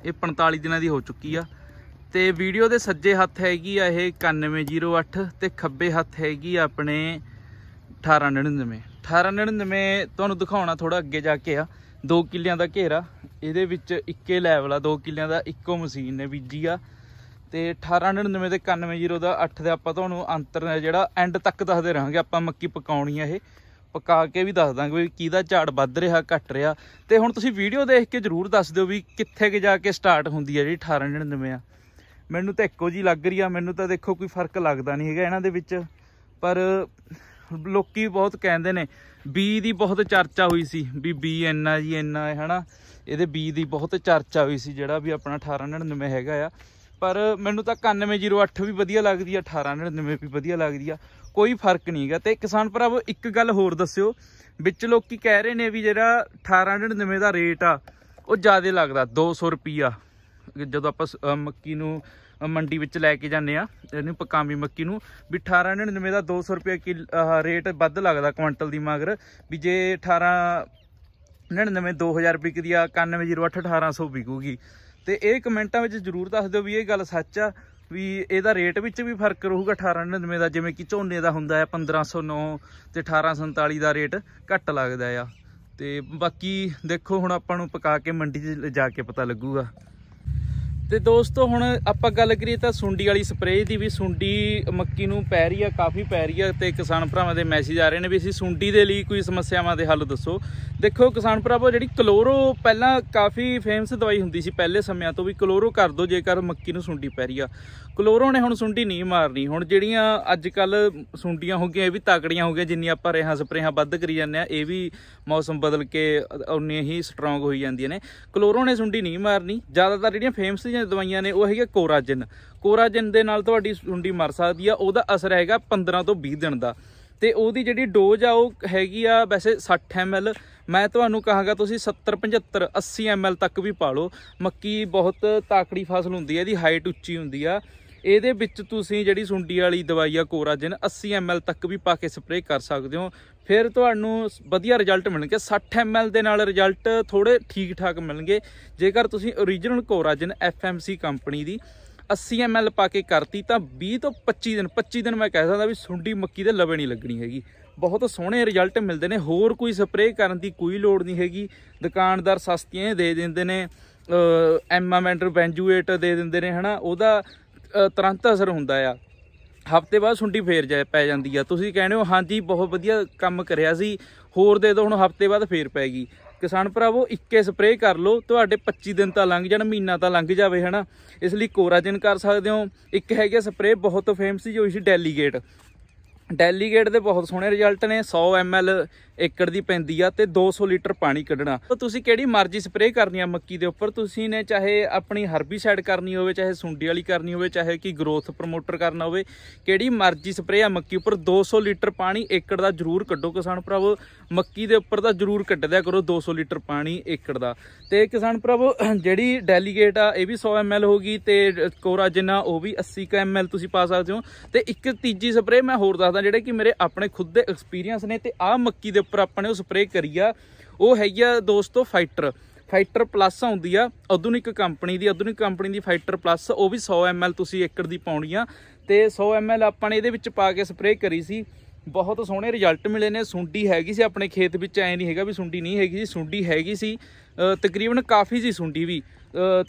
Speaker 1: ਇਹ 45 ਦਿਨਾਂ ਦੀ ਹੋ ਚੁੱਕੀ ਆ। ਤੇ ਵੀਡੀਓ ਦੇ ਸੱਜੇ ਹੱਥ ਹੈਗੀ ਆ ਇਹ 9108 ਤੇ ਖੱਬੇ ਹੱਥ ਹੈਗੀ ਆ ਆਪਣੇ 1899 1899 ਤੁਹਾਨੂੰ ਦਿਖਾਉਣਾ ਥੋੜਾ ਅੱਗੇ ਜਾ ਕੇ ਆ। 2 ਕਿੱਲਿਆਂ ਦਾ ਘੇਰਾ, ਇਹਦੇ ਵਿੱਚ ਇੱਕੇ ਲੈਵਲ ਆ 2 ਕਿੱਲਿਆਂ ਦਾ ਇੱਕੋ ਮਸ਼ੀਨ ਨੇ ਬੀਜੀ ਆ। ਤੇ 1899 ਤੇ 9108 ਦਾ 8 ਦੇ ਆਪਾਂ ਤੁਹਾਨੂੰ ਅੰਤਰ ਜਿਹੜਾ ਐਂਡ ਤੱਕ ਦੱਸਦੇ ਰਹਾਂਗੇ, ਆਪਾਂ ਮੱਕੀ ਪਕਾਉਣੀ ਆ ਇਹ। ਪਕਾ ਕੇ ਵੀ ਦੱਸ ਦਾਂਗੇ ਵੀ ਕਿਹਦਾ ਝਾੜ ਵੱਧ ਰਿਹਾ, ਘਟ ਰਿਹਾ। ਤੇ ਹੁਣ ਤੁਸੀਂ ਵੀਡੀਓ ਦੇਖ ਕੇ ਜਰੂਰ ਦੱਸ ਦਿਓ ਵੀ ਕਿੱਥੇ ਕਿ ਜਾ ਕੇ ਸਟਾਰਟ ਹੁੰਦੀ ਹੈ ਜਿਹੜੀ 1899 ਆ। ਮੈਨੂੰ ਤਾਂ ਇੱਕੋ ਜੀ ਲੱਗ ਰਹੀ ਆ, ਮੈਨੂੰ ਤਾਂ ਦੇਖੋ ਕੋਈ ਫ਼ਰਕ ਲੱਗਦਾ ਨਹੀਂ ਹੈਗਾ ਇਹਨਾਂ ਦੇ ਵਿੱਚ। ਪਰ ਲੋਕੀ ਬਹੁਤ ਕਹਿੰਦੇ ਨੇ ਬੀ ਦੀ ਬਹੁਤ ਚਰਚਾ ਹੋਈ ਸੀ, ਵੀ ਬੀ ਇੰਨਾ ਜੀ ਇੰਨਾ ਹੈ, ਹਨਾ? ਇਹਦੇ ਬੀ ਦੀ ਬਹੁਤ ਚਰਚਾ ਹੋਈ ਸੀ, ਜਿਹੜਾ ਵੀ ਆਪਣਾ 1899 ਹੈਗਾ ਆ। ਪਰ ਮੈਨੂੰ ਤਾਂ 9108 ਵੀ ਵਧੀਆ ਲੱਗਦੀ ਆ 1899 ਵੀ ਵਧੀਆ ਲੱਗਦੀ ਆ, ਕੋਈ ਫ਼ਰਕ ਨਹੀਂ ਹੈਗਾ। ਤੇ ਕਿਸਾਨ ਭਰਾਵੋ, ਇੱਕ ਗੱਲ ਹੋਰ ਦੱਸਿਓ, ਵਿੱਚ ਲੋਕੀ ਕਹਿ ਰਹੇ ਨੇ ਵੀ ਜਿਹੜਾ 1899 ਦਾ ਰੇਟ ਆ, ਉਹ ਜ਼ਿਆਦਾ ਲੱਗਦਾ 200 ਰੁਪਿਆ ਜਦੋਂ ਆਪਾਂ ਸ- ਮੱਕੀ ਨੂੰ ਮੰਡੀ ਵਿੱਚ ਲੈ ਕੇ ਜਾਂਦੇ ਆ। ਇਹਨੂੰ ਪਕਾਮੀ ਮੱਕੀ ਨੂੰ। ਵੀ 1899 ਦਾ 200 ਰੁਪਏ ਕਿ ਰੇਟ ਵੱਧ ਲੱਗਦਾ ਕੁਆਂਟਲ ਦੀ ਮਗਰ। ਵੀ ਜੇ 18 99 2000 ਵਿਕਦੀ ਆ 9108 1800 ਵਿਕੂਗੀ। ਤੇ ਇਹ ਕਮੈਂਟਾਂ ਵਿੱਚ ਜਰੂਰ ਦੱਸ ਦਿਓ ਵੀ ਇਹ ਗੱਲ ਸੱਚ ਆ, ਵੀ ਇਹਦਾ ਰੇਟ ਵਿੱਚ ਵੀ ਫ਼ਰਕ ਰਹੂਗਾ 1899 ਦਾ, ਜਿਵੇਂ ਕਿ ਝੋਨੇ ਦਾ ਹੁੰਦਾ ਹੈ 1509 ਤੇ 1847 ਦਾ ਰੇਟ ਘੱਟ ਲੱਗਦਾ ਆ। ਤੇ ਬਾਕੀ ਦੇਖੋ, ਹੁਣ ਆਪਾਂ ਨੂੰ ਪਕਾ ਕੇ ਮੰਡੀ 'ਚ ਜਾ ਕੇ ਪਤਾ ਲੱਗੂਗਾ। ਤੇ ਦੋਸਤੋ, ਹੁਣ ਆਪਾਂ ਗੱਲ ਕਰੀਏ ਤਾਂ ਸੁੰਡੀ ਵਾਲੀ ਸਪਰੇਅ ਦੀ ਵੀ ਸੁੰਡੀ ਮੱਕੀ ਨੂੰ ਪੈ ਰਹੀ ਆ, ਕਾਫੀ ਪੈ ਰਹੀ ਆ ਤੇ ਕਿਸਾਨ ਭਰਾਵਾਂ ਦੇ ਮੈਸੇਜ ਆ ਰਹੇ ਨੇ ਵੀ ਅਸੀਂ ਸੁੰਡੀ ਦੇ ਲਈ ਕੋਈ ਸਮੱਸਿਆਵਾਂ ਦੇ ਹੱਲ ਦੱਸੋ। ਦੇਖੋ ਕਿਸਾਨ ਭਰਾਵੋ, ਜਿਹੜੀ ਕਲੋਰੋ ਪਹਿਲਾਂ ਕਾਫੀ ਫੇਮਸ ਦਵਾਈ ਹੁੰਦੀ ਸੀ ਪਹਿਲੇ ਸਮਿਆਂ ਤੋਂ ਵੀ ਕਲੋਰੋ ਕਰ ਦੋ, ਜੇਕਰ ਮੱਕੀ ਨੂੰ ਸੁੰਡੀ ਪੈ ਰਹੀ ਆ। ਕਲੋਰੋ ਨੇ ਹੁਣ ਸੁੰਡੀ ਨਹੀਂ ਮਾਰਨੀ। ਹੁਣ ਜਿਹੜੀਆਂ ਅੱਜ ਕੱਲ ਸੁੰਡੀਆਂ ਹੋ ਗਈਆਂ, ਇਹ ਵੀ ਤਾਕੜੀਆਂ ਹੋ ਗਈਆਂ ਜਿੰਨੀ ਆਪਾਂ ਰੇਹਾਂ ਸਪਰੇਹਾਂ ਵੱਧ ਕਰੀ ਜਾਂਦੇ ਆ, ਇਹ ਵੀ ਮੌਸਮ ਬਦਲ ਕੇ ਉਨੀਆਂ ਹੀ ਸਟਰੋਂਗ ਹੋਈ ਜਾਂਦੀਆਂ ਨੇ। ਕਲੋਰੋ ਨੇ ਸੁੰਡੀ ਨਹੀਂ ਮਾਰਨੀ। ਜ਼ਿਆਦਾਤਰ ਜਿਹੜੀਆਂ ਫੇਮਸ ਦੀਆਂ ਦਵਾਈਆਂ ਨੇ, ਉਹ ਹੈਗੀਆਂ ਕੋਰਾਜਨ। ਕੋਰਾਜਨ ਦੇ ਨਾਲ ਤੁਹਾਡੀ ਸੁੰਡੀ ਮਰ ਸਕਦੀ ਆ, ਉਹਦਾ ਅਸਰ ਹੈਗਾ 15 ਤੋਂ 20 ਦਿਨ ਦਾ। ਤੇ ਉਹਦੀ ਜਿਹੜੀ ਡੋਜ਼ ਆ, ਉਹ ਹੈਗੀ ਆ ਵੈਸੇ 60 ml ਮੈਂ ਤੁਹਾਨੂੰ ਕਹਾਂਗਾ ਤੁਸੀਂ 70 75 80 ml ਤੱਕ ਵੀ ਪਾ ਲਓ। ਮੱਕੀ ਬਹੁਤ ਤਾਕੜੀ ਫਸਲ ਹੁੰਦੀ ਹੈ ਇਹਦੀ ਹਾਈਟ ਉੱਚੀ ਹੁੰਦੀ ਆ। ਇਹਦੇ ਵਿੱਚ ਤੁਸੀਂ ਜਿਹੜੀ ਸੁੰਡੀ ਵਾਲੀ ਦਵਾਈ ਆ, ਕੋਰਾਜਨ 80 ml ਤੱਕ ਵੀ ਪਾ ਕੇ ਸਪਰੇਅ ਕਰ ਸਕਦੇ ਹੋ। ਫਿਰ ਤੁਹਾਨੂੰ ਵਧੀਆ ਰਿਜ਼ਲਟ ਮਿਲਣਗੇ। 60 ml ਦੇ ਨਾਲ ਰਿਜ਼ਲਟ ਥੋੜੇ ਠੀਕ ਠਾਕ ਮਿਲਣਗੇ। ਜੇਕਰ ਤੁਸੀਂ origignal ਕੋਰਾਜਨ FMC ਕੰਪਨੀ ਦੀ 80 ml ਪਾ ਕੇ ਕਰਤੀ, ਤਾਂ 20 ਤੋਂ 25 ਦਿਨ 25 ਦਿਨ ਮੈਂ ਕਹਿ ਸਕਦਾ ਵੀ ਸੁੰਡੀ ਮੱਕੀ ਦੇ ਲਵੇ ਨਹੀਂ ਲੱਗਣੀ ਹੈਗੀ। ਬਹੁਤ ਸੋਹਣੇ ਰਿਜ਼ਲਟ ਮਿਲਦੇ ਨੇ, ਹੋਰ ਕੋਈ ਸਪਰੇਅ ਕਰਨ ਦੀ ਕੋਈ ਲੋੜ ਨਹੀਂ ਹੈਗੀ। ਦੁਕਾਨਦਾਰ ਸਸਤੀਆਂ ਦੇ ਦਿੰਦੇ ਨੇ ਐਮਾਮੈਂਟਰ ਬੈਂਜੂਏਟ ਦੇ ਦਿੰਦੇ ਨੇ, ਹਨਾ, ਉਹਦਾ ਤੁਰੰਤ ਅਸਰ ਹੁੰਦਾ ਆ। ਹਫ਼ਤੇ ਬਾਅਦ ਸੁੰਡੀ ਫੇਰ ਜਾ, ਪੈ ਜਾਂਦੀ ਆ। ਤੁਸੀਂ ਕਹਿੰਦੇ ਹੋ, ਹਾਂਜੀ, ਬਹੁਤ ਵਧੀਆ ਕੰਮ ਕਰਿਆ ਸੀ। ਹੋਰ ਦੇ ਦਿਓ ਹੁਣ ਹਫ਼ਤੇ ਬਾਅਦ ਫੇਰ ਪੈ ਗਈ। ਕਿਸਾਨ ਭਰਾਵੋ, ਇੱਕੇ ਸਪਰੇਅ ਕਰ ਲਓ, ਤੁਹਾਡੇ 25 ਦਿਨ ਤਾਂ ਲੰਘ ਜਾਣ, ਮਹੀਨਾ ਤਾਂ ਲੰਘ ਜਾਵੇ, ਹਨਾ? ਇਸ ਲਈ ਕੋਰਾਜਨ ਕਰ ਸਕਦੇ ਹੋ। ਇੱਕ ਹੈਗਾ ਸਪਰੇਅ ਬਹੁਤ ਫੇਮਸ ਸੀ ਹੋਈ ਸੀ ਡੈਲੀਗੇਟ ਡੈਲੀਗੇਟ ਦੇ ਬਹੁਤ ਸੋਹਣੇ ਰਿਜ਼ਲਟ ਨੇ 100 ml ਏਕੜ ਦੀ ਪੈਂਦੀ ਆ ਤੇ 200 ਲੀਟਰ ਪਾਣੀ ਕੱਢਣਾ। ਤੁਸੀਂ ਕਿਹੜੀ ਮਰਜ਼ੀ ਸਪਰੇਅ ਕਰਨੀ ਆ ਮੱਕੀ ਦੇ ਉੱਪਰ? ਤੁਸੀਂ ਨੇ ਚਾਹੇ ਆਪਣੀ ਹਰਬੀਸਾਈਡ ਕਰਨੀ ਹੋਵੇ, ਚਾਹੇ ਸੁੰਡੀ ਵਾਲੀ ਕਰਨੀ ਹੋਵੇ, ਚਾਹੇ ਕੀ ਗਰੋਥ ਪ੍ਰਮੋਟਰ ਕਰਨਾ ਹੋਵੇ, ਕਿਹੜੀ ਮਰਜ਼ੀ ਸਪਰੇਅ ਆ ਮੱਕੀ ਉੱਪਰ? 200 ਲੀਟਰ ਪਾਣੀ ਏਕੜ ਦਾ ਜ਼ਰੂਰ ਕੱਢੋ ਕਿਸਾਨ ਭਰਾਵੋ। ਮੱਕੀ ਦੇ ਉੱਪਰ ਤਾਂ ਜ਼ਰੂਰ ਕੱਢਦਿਆ ਕਰੋ 200 ਲੀਟਰ ਪਾਣੀ ਏਕੜ ਦਾ। ਤੇ ਕਿਸਾਨ ਭਰਾਵੋ, ਜਿਹੜੀ ਡੈਲੀਗੇਟ ਆ, ਇਹ ਵੀ 100 ml ਹੋਗੀ ਤੇ ਕੋਰਾ ਜਿੰਨਾ, ਉਹ ਵੀ 80 ml ਤੁਸੀਂ ਪਾ ਸਕਦੇ ਹੋ। ਤੇ ਇੱਕ ਤੀਜੀ ਸਪਰੇਅ ਮੈਂ ਹੋਰ ਦੱਸਦਾ, ਜਿਹੜੇ ਕਿ ਮੇਰੇ ਆਪਣੇ ਖੁਦ ਦੇ ਐਕਸਪੀਰੀਅੰਸ ਨੇ ਤੇ ਆ ਮੱਕੀ ਦੇ ਉੱਪਰ ਆਪਾਂ ਨੇ ਉਹ ਸਪਰੇਅ ਕਰੀ ਆ। ਉਹ ਹੈਗੀ ਆ ਦੋਸਤੋ ਫਾਈਟਰ ਫਾਈਟਰ ਪਲੱਸ ਆਉਂਦੀ ਆ ਆਧੁਨਿਕ ਕੰਪਨੀ ਦੀ। ਆਧੁਨਿਕ ਕੰਪਨੀ ਦੀ ਫਾਈਟਰ ਪਲੱਸ ਉਹ ਵੀ 100 ml ਤੁਸੀਂ ਏਕੜ ਦੀ ਪਾਉਣੀ ਆ। ਤੇ 100 ml ਆਪਾਂ ਨੇ ਇਹਦੇ ਵਿੱਚ ਪਾ ਕੇ ਸਪਰੇਅ ਕਰੀ ਸੀ। ਬਹੁਤ ਸੋਹਣੇ ਰਿਜ਼ਲਟ ਮਿਲੇ ਨੇ। ਸੁੰਡੀ ਹੈਗੀ ਸੀ ਆਪਣੇ ਖੇਤ ਵਿੱਚ, ਐ ਨਹੀਂ ਹੈਗਾ ਵੀ ਸੁੰਡੀ ਨਹੀਂ ਹੈਗੀ ਸੀ, ਸੁੰਡੀ ਹੈਗੀ ਸੀ। ਤਕਰੀਬਨ ਕਾਫੀ ਸੀ ਸੁੰਡੀ ਵੀ।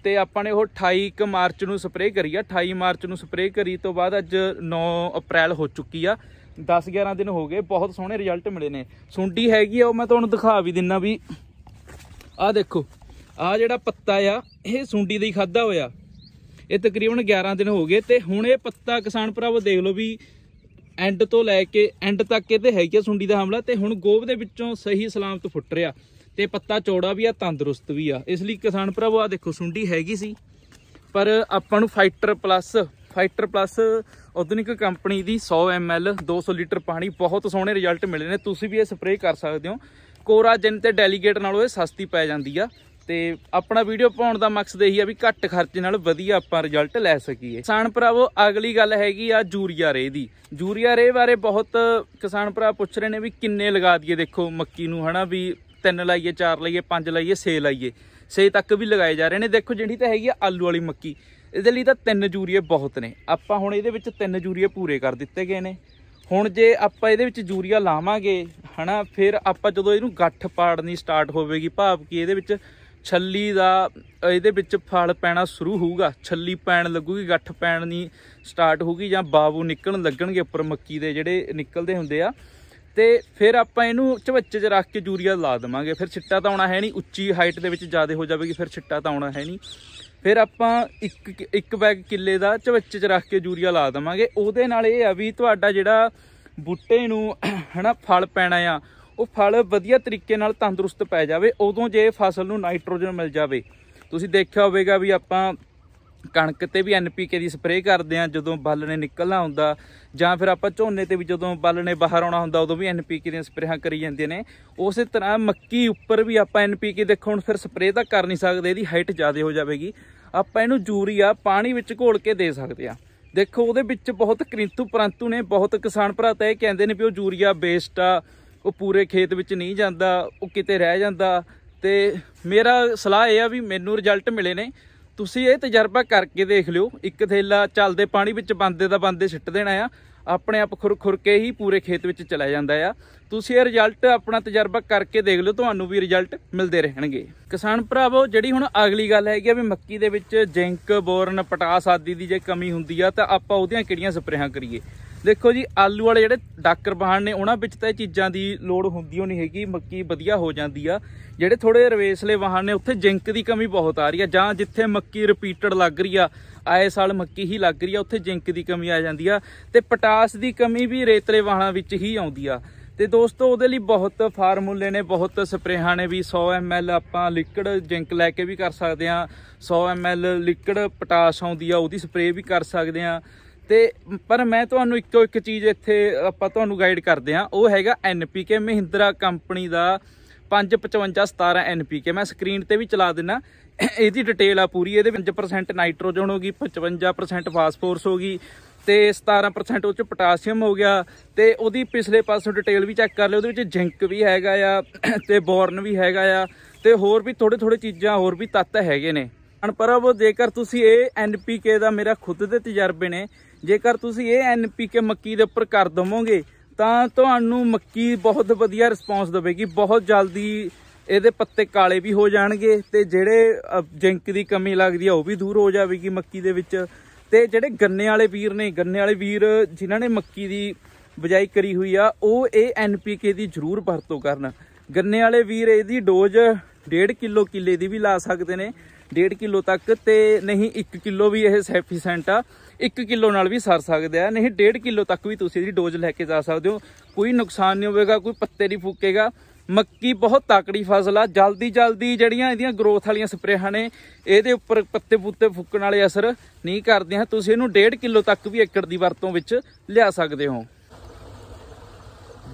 Speaker 1: ਤੇ ਆਪਾਂ ਨੇ ਉਹ 28 ਮਾਰਚ ਨੂੰ ਸਪਰੇਅ ਕਰੀ ਆ। 28 ਮਾਰਚ ਨੂੰ ਸਪਰੇਅ ਕਰੀ ਤੋਂ ਬਾਅਦ ਅੱਜ 9 ਅਪ੍ਰੈਲ ਹੋ ਚੁੱਕੀ ਆ। 10 11 ਦਿਨ ਹੋ ਗਏ, ਬਹੁਤ ਸੋਹਣੇ ਰਿਜ਼ਲਟ ਮਿਲੇ ਨੇ। ਸੁੰਡੀ ਹੈਗੀ ਆ, ਉਹ ਮੈਂ ਤੁਹਾਨੂੰ ਦਿਖਾ ਵੀ ਦਿੰਨਾ ਵੀ। ਆਹ ਦੇਖੋ, ਆਹ ਜਿਹੜਾ ਪੱਤਾ ਆ, ਇਹ ਸੁੰਡੀ ਦਾ ਹੀ ਖਾਦਾ ਹੋਇਆ। ਇਹ ਤਕਰੀਬਨ 11 ਦਿਨ ਹੋ ਗਏ ਤੇ ਹੁਣ ਇਹ ਪੱਤਾ ਕਿਸਾਨ ਭਰਾਵੋ ਦੇਖ ਲਓ ਵੀ ਐਂਡ ਤੋਂ ਲੈ ਕੇ ਐਂਡ ਤੱਕ ਇਹਦੇ ਹੈਗੀ ਆ ਸੁੰਡੀ ਦਾ ਹਮਲਾ ਤੇ ਹੁਣ ਗੋਭ ਦੇ ਵਿੱਚੋਂ ਸਹੀ ਸਲਾਮਤ ਫੁੱਟ ਰਿਹਾ। ਤੇ ਪੱਤਾ ਚੌੜਾ ਵੀ ਆ, ਤੰਦਰੁਸਤ ਵੀ ਆ। ਇਸ ਲਈ ਕਿਸਾਨ ਭਰਾਵੋ ਆ ਦੇਖੋ, ਸੁੰਡੀ ਹੈਗੀ ਸੀ। ਪਰ ਆਪਾਂ ਨੂੰ fighter plus fighter plus Adhunik company ਦੀ 100 ml 200 ਲੀਟਰ ਪਾਣੀ, ਬਹੁਤ ਸੋਹਣੇ ਰਿਜ਼ਲਟ ਮਿਲੇ ਨੇ। ਤੁਸੀਂ ਵੀ ਇਹ ਸਪਰੇਅ ਕਰ ਸਕਦੇ ਹੋ। ਕੋਰਾਜਨ ਤੇ ਡੈਲੀਗੇਟ ਨਾਲੋਂ ਇਹ ਸਸਤੀ ਪੈ ਜਾਂਦੀ ਆ। ਤੇ ਆਪਣਾ ਵੀਡੀਓ ਪਾਉਣ ਦਾ ਮਕਸਦ ਇਹੀ ਆ ਵੀ ਘੱਟ ਖਰਚੇ ਨਾਲ ਵਧੀਆ ਆਪਾਂ ਰਿਜ਼ਲਟ ਲੈ ਸਕੀਏ। ਕਿਸਾਨ ਭਰਾਵੋ, ਅਗਲੀ ਗੱਲ ਹੈਗੀ ਆ ਜੂਰੀਆ ਰੇ ਦੀ। ਜੂਰੀਆ ਰੇ ਬਾਰੇ ਬਹੁਤ ਕਿਸਾਨ ਭਰਾ ਪੁੱਛ ਰਹੇ ਨੇ ਵੀ ਕਿੰਨੇ ਲਗਾ ਦਈਏ? ਦੇਖੋ, ਮੱਕੀ ਨੂੰ ਹਨਾ ਵੀ ਤਿੰਨ ਲਾਈਏ, ਚਾਰ ਲਾਈਏ, ਪੰਜ ਲਾਈਏ 6 ਲਾਈਏ। 6 ਤੱਕ ਵੀ ਲਗਾਏ ਜਾ ਰਹੇ ਨੇ। ਦੇਖੋ, ਜਿਹੜੀ ਤਾਂ ਹੈਗੀ ਆ ਆਲੂ ਵਾਲੀ ਮੱਕੀ। ਇਹਦੇ ਲਈ ਤਾਂ ਤਿੰਨ ਜੂਰੀਏ ਬਹੁਤ ਨੇ। ਆਪਾਂ ਹੁਣ ਇਹਦੇ ਵਿੱਚ ਤਿੰਨ ਜੂਰੀਏ ਪੂਰੇ ਕਰ ਦਿੱਤੇ ਗਏ ਨੇ। ਹੁਣ ਜੇ ਆਪਾਂ ਇਹਦੇ ਵਿੱਚ ਜੂਰੀਆ ਲਾਵਾਂਗੇ, ਹਨਾ, ਫਿਰ ਆਪਾਂ ਜਦੋਂ ਇਹਨੂੰ ਗੱਠ ਪਾੜਨੀ ਸਟਾਰਟ ਹੋਵੇਗੀ, ਭਾਵ ਕਿ ਇਹਦੇ ਵਿੱਚ ਛੱਲੀ ਦਾ, ਇਹਦੇ ਵਿੱਚ ਫਲ ਪੈਣਾ ਸ਼ੁਰੂ ਹੋਊਗਾ। ਛੱਲੀ ਪੈਣ ਲੱਗੂਗੀ, ਗੱਠ ਪੈਣ ਸਟਾਰਟ ਹੋਊਗੀ ਜਾਂ ਬਾਬੂ ਨਿਕਲਣ ਲੱਗਣਗੇ ਉੱਪਰ ਮੱਕੀ ਦੇ ਜਿਹੜੇ ਨਿਕਲਦੇ ਹੁੰਦੇ ਆ। ਤੇ ਫਿਰ ਆਪਾਂ ਇਹਨੂੰ ਝਵੱਚੇ 'ਚ ਰੱਖ ਕੇ ਯੂਰੀਆ ਲਾ ਦੇਵਾਂਗੇ। ਫਿਰ ਛਿੱਟਾ ਤਾਂ ਆਉਣਾ ਹੈ ਨਹੀਂ, ਉੱਚੀ ਹਾਈਟ ਦੇ ਵਿੱਚ ਜ਼ਿਆਦਾ ਹੋ ਜਾਵੇਗੀ, ਫਿਰ ਛਿੱਟਾ ਤਾਂ ਆਉਣਾ ਹੈ ਨਹੀਂ। ਫਿਰ ਆਪਾਂ ਇੱਕ ਇੱਕ ਬੈਗ ਕਿੱਲੇ ਦਾ ਚਵੱਚੇ 'ਚ ਰੱਖ ਕੇ ਯੂਰੀਆ ਲਾ ਦੇਵਾਂਗੇ। ਉਹਦੇ ਨਾਲ ਇਹ ਆ ਵੀ ਤੁਹਾਡਾ ਜਿਹੜਾ ਬੂਟੇ ਨੂੰ ਹਨਾ, ਫਲ ਪੈਣਾ ਆ, ਉਹ ਫਲ ਵਧੀਆ ਤਰੀਕੇ ਨਾਲ ਤੰਦਰੁਸਤ ਪੈ ਜਾਵੇ, ਉਦੋਂ ਜੇ ਫਸਲ ਨੂੰ ਨਾਈਟ੍ਰੋਜਨ ਮਿਲ ਜਾਵੇ। ਤੁਸੀਂ ਦੇਖਿਆ ਹੋਵੇਗਾ ਵੀ ਆਪਾਂ ਕਣਕ ਤੇ ਵੀ ਐਨਪੀਕੇ ਦੀ ਸਪਰੇਅ ਕਰਦੇ ਆ ਜਦੋਂ ਬੱਲ ਨੇ ਨਿਕਲਣਾ ਹੁੰਦਾ, ਜਾਂ ਫਿਰ ਆਪਾਂ ਝੋਨੇ ਤੇ ਵੀ ਜਦੋਂ ਬੱਲ ਨੇ ਬਾਹਰ ਆਉਣਾ ਹੁੰਦਾ, ਉਦੋਂ ਵੀ ਐਨਪੀਕੇ ਦੀਆਂ ਸਪਰੇਹਾਂ ਕਰੀ ਜਾਂਦੀਆਂ ਨੇ। ਉਸੇ ਤਰ੍ਹਾਂ ਮੱਕੀ ਉੱਪਰ ਵੀ ਆਪਾਂ ਐਨਪੀਕੇ ਦੇਖੋ, ਹੁਣ ਫਿਰ ਸਪਰੇਅ ਤਾਂ ਕਰ ਨਹੀਂ ਸਕਦੇ, ਇਹਦੀ ਹਾਈਟ ਜ਼ਿਆਦਾ ਹੋ ਜਾਵੇਗੀ। ਆਪਾਂ ਇਹਨੂੰ ਯੂਰੀਆ ਪਾਣੀ ਵਿੱਚ ਘੋਲ ਕੇ ਦੇ ਸਕਦੇ ਆ ਦੇਖੋ, ਉਹਦੇ ਵਿੱਚ ਬਹੁਤ ਕ੍ਰਿੰਤੂ ਪਰੰਤੂ ਨੇ, ਬਹੁਤ ਕਿਸਾਨ ਭਰਾ ਤਾਂ ਇਹ ਕਹਿੰਦੇ ਨੇ ਵੀ ਉਹ ਯੂਰੀਆ ਵੇਸਟ ਆ, ਉਹ ਪੂਰੇ ਖੇਤ ਵਿੱਚ ਨਹੀਂ ਜਾਂਦਾ, ਉਹ ਕਿਤੇ ਰਹਿ ਜਾਂਦਾ। ਤੇ ਮੇਰਾ ਸਲਾਹ ਇਹ ਆ ਵੀ ਮੈਨੂੰ ਰਿਜ਼ਲਟ ਮਿਲੇ ਨੇ। ਤੁਸੀਂ ਇਹ ਤਜਰਬਾ ਕਰਕੇ ਦੇਖ ਲਿਓ। ਇੱਕ ਥੇਲਾ ਚੱਲਦੇ ਪਾਣੀ ਵਿੱਚ ਬੰਦੇ ਦਾ ਬੰਦੇ ਸਿੱਟ ਦੇਣਾ ਆ। ਆਪਣੇ ਆਪ ਖੁਰ ਖੁਰ ਕੇ ਹੀ ਪੂਰੇ ਖੇਤ ਵਿੱਚ ਚਲਾ ਜਾਂਦਾ ਆ। ਤੁਸੀਂ ਇਹ ਰਿਜ਼ਲਟ ਆਪਣਾ ਤਜਰਬਾ ਕਰਕੇ ਦੇਖ ਲਿਓ, ਤੁਹਾਨੂੰ ਵੀ ਰਿਜ਼ਲਟ ਮਿਲਦੇ ਰਹਿਣਗੇ। ਕਿਸਾਨ ਭਰਾਵੋ, ਜਿਹੜੀ ਹੁਣ ਅਗਲੀ ਗੱਲ ਹੈਗੀ ਆ ਵੀ ਮੱਕੀ ਦੇ ਵਿੱਚ ਜ਼ਿੰਕ, ਬੋਰਨ, ਪਟਾਸ ਆਦਿ ਦੀ ਜੇ ਕਮੀ ਹੁੰਦੀ ਆ, ਤਾਂ ਆਪਾਂ ਉਹਦੀਆਂ ਕਿਹੜੀਆਂ ਸਪਰੇਹਾਂ ਕਰੀਏ? ਦੇਖੋ ਜੀ, ਆਲੂ ਵਾਲੇ ਜਿਹੜੇ ਡਾਕਰ ਬਹਾਨ ਨੇ, ਉਹਨਾਂ ਵਿੱਚ ਤਾਂ ਇਹ ਚੀਜ਼ਾਂ ਦੀ ਲੋੜ ਹੁੰਦੀ ਹੋ ਨਹੀਂ ਹੈਗੀ। ਮੱਕੀ ਵਧੀਆ ਹੋ ਜਾਂਦੀ ਆ। ਜਿਹੜੇ ਥੋੜੇ ਰਵੇਸਲੇ ਵਾਹਨ ਨੇ, ਉੱਥੇ ਜ਼ਿੰਕ ਦੀ ਕਮੀ ਬਹੁਤ ਆ ਰਹੀ ਆ। ਜਾਂ ਜਿੱਥੇ ਮੱਕੀ ਰਿਪੀਟਡ ਲੱਗ ਰਹੀ ਆ, ਆਏ ਸਾਲ ਮੱਕੀ ਹੀ ਲੱਗ ਰਹੀ ਆ, ਉੱਥੇ ਜ਼ਿੰਕ ਦੀ ਕਮੀ ਆ ਜਾਂਦੀ ਆ। ਤੇ ਪਟਾਸ ਦੀ ਕਮੀ ਵੀ ਰੇਤਲੇ ਵਾਹਨਾਂ ਵਿੱਚ ਹੀ ਆਉਂਦੀ ਆ। ਤੇ ਦੋਸਤੋ, ਉਹਦੇ ਲਈ ਬਹੁਤ ਫਾਰਮੂਲੇ ਨੇ, ਬਹੁਤ ਸਪਰੇਹਾਂ ਨੇ ਵੀ। 100 ml ਆਪਾਂ ਲਿਕਵਿਡ ਜ਼ਿੰਕ ਲੈ ਕੇ ਵੀ ਕਰ ਸਕਦੇ ਆ। 100 ml ਲਿਕਵਿਡ ਪਟਾਸ ਆਉਂਦੀ ਆ, ਉਹਦੀ ਸਪਰੇਅ ਵੀ ਕਰ ਸਕਦੇ ਆ। ਤੇ ਪਰ ਮੈਂ ਤੁਹਾਨੂੰ ਇੱਕੋ ਇੱਕ ਚੀਜ਼ ਇੱਥੇ ਆਪਾਂ ਤੁਹਾਨੂੰ ਗਾਈਡ ਕਰਦੇ ਹਾਂ ਉਹ ਹੈਗਾ ਐਨਪੀਕੇ ਮਹਿੰਦਰਾ ਕੰਪਨੀ ਦਾ 55517 ਐਨਪੀਕੇ ਮੈਂ ਸਕਰੀਨ ਤੇ ਵੀ ਚਲਾ ਦਿੰਨਾ। ਇਹਦੀ ਡਿਟੇਲ ਆ ਪੂਰੀ। ਇਹਦੇ 5% ਨਾਈਟ੍ਰੋਜਨ ਹੋ ਗਈ 55% ਫਾਸਫੋਰਸ ਹੋ ਗਈ, ਤੇ 17% ਉਹ ਚ ਪੋਟਾਸ਼ੀਅਮ ਹੋ ਗਿਆ, ਤੇ ਉਹਦੀ ਪਿਛਲੇ ਪਾਸੋਂ ਡਿਟੇਲ ਵੀ ਚੈੱਕ ਕਰ ਲਿਓ। ਉਹਦੇ ਵਿੱਚ ਜ਼ਿੰਕ ਵੀ ਹੈਗਾ ਆ, ਤੇ ਬੋਰਨ ਵੀ ਹੈਗਾ ਆ, ਤੇ ਹੋਰ ਵੀ ਥੋੜੇ ਥੋੜੇ ਚੀਜ਼ਾਂ ਹੋਰ ਵੀ ਤੱਤ ਹੈਗੇ ਨੇ। ਅਨਪਰਵ, ਜੇਕਰ ਤੁਸੀਂ ਇਹ ਐਨਪੀਕੇ ਦਾ ਮੇਰਾ ਖੁਦ ਦੇ ਤਜਰਬੇ ਨੇ, ਜੇਕਰ ਤੁਸੀਂ ਇਹ ਐਨਪੀਕੇ ਮੱਕੀ ਦੇ ਉੱਪਰ ਕਰ ਦਵੋਗੇ ਤਾਂ ਤੁਹਾਨੂੰ ਮੱਕੀ ਬਹੁਤ ਵਧੀਆ ਰਿਸਪੌਂਸ ਦੇਵੇਗੀ, ਬਹੁਤ ਜਲਦੀ ਇਹਦੇ ਪੱਤੇ ਕਾਲੇ ਵੀ ਹੋ ਜਾਣਗੇ ਤੇ ਜਿਹੜੇ ਜਿੰਕ ਦੀ ਕਮੀ ਲੱਗਦੀ ਆ ਉਹ ਵੀ ਦੂਰ ਹੋ ਜਾਵੇਗੀ ਮੱਕੀ ਦੇ ਵਿੱਚ। ਤੇ ਜਿਹੜੇ ਗੰਨੇ ਵਾਲੇ ਵੀਰ ਨੇ, ਗੰਨੇ ਵਾਲੇ ਵੀਰ ਜਿਨ੍ਹਾਂ ਨੇ ਮੱਕੀ ਦੀ ਬਜਾਈ ਕਰੀ ਹੋਈ ਆ, ਉਹ ਇਹ ਐਨਪੀਕੇ ਦੀ ਜ਼ਰੂਰ ਵਰਤੋਂ ਕਰਨ। ਗੰਨੇ ਵਾਲੇ ਵੀਰ ਇਹਦੀ ਡੋਜ਼ 1.5 ਕਿਲੋ ਕਿੱਲੇ ਦੀ ਵੀ ਲਾ ਸਕਦੇ ਨੇ 1.5 ਕਿਲੋ ਤੱਕ ਤੇ ਨਹੀਂ 1 ਕਿਲੋ ਵੀ ਇਹ ਸੈਫੀਸੈਂਟ ਆ। 1 ਕਿਲੋ ਨਾਲ ਵੀ ਸਰ ਸਕਦੇ ਆ, ਨਹੀਂ 1.5 ਕਿਲੋ ਤੱਕ ਵੀ ਤੁਸੀਂ ਇਹਦੀ ਡੋਜ਼ ਲੈ ਕੇ ਜਾ ਸਕਦੇ ਹੋ। ਕੋਈ ਨੁਕਸਾਨ ਨਹੀਂ ਹੋਵੇਗਾ, ਕੋਈ ਪੱਤੇ ਨਹੀਂ ਫੂਕੇਗਾ। ਮੱਕੀ ਬਹੁਤ ਤਾਕੜੀ ਫਸਲ ਆ, ਜਲਦੀ ਜਲਦੀ ਜਿਹੜੀਆਂ ਇਹਦੀਆਂ ਗਰੋਥ ਵਾਲੀਆਂ ਸਪਰੇਹਾਂ ਨੇ, ਇਹਦੇ ਉੱਪਰ ਪੱਤੇ ਪੁੱਤੇ ਫੁੱਕਣ ਵਾਲੇ ਅਸਰ ਨਹੀਂ ਕਰਦੀਆਂ ਤੁਸੀਂ ਇਹਨੂੰ 1.5 ਕਿਲੋ ਤੱਕ ਵੀ ਏਕੜ ਦੀ ਵਰਤੋਂ ਵਿੱਚ ਲਿਆ ਸਕਦੇ ਹੋ।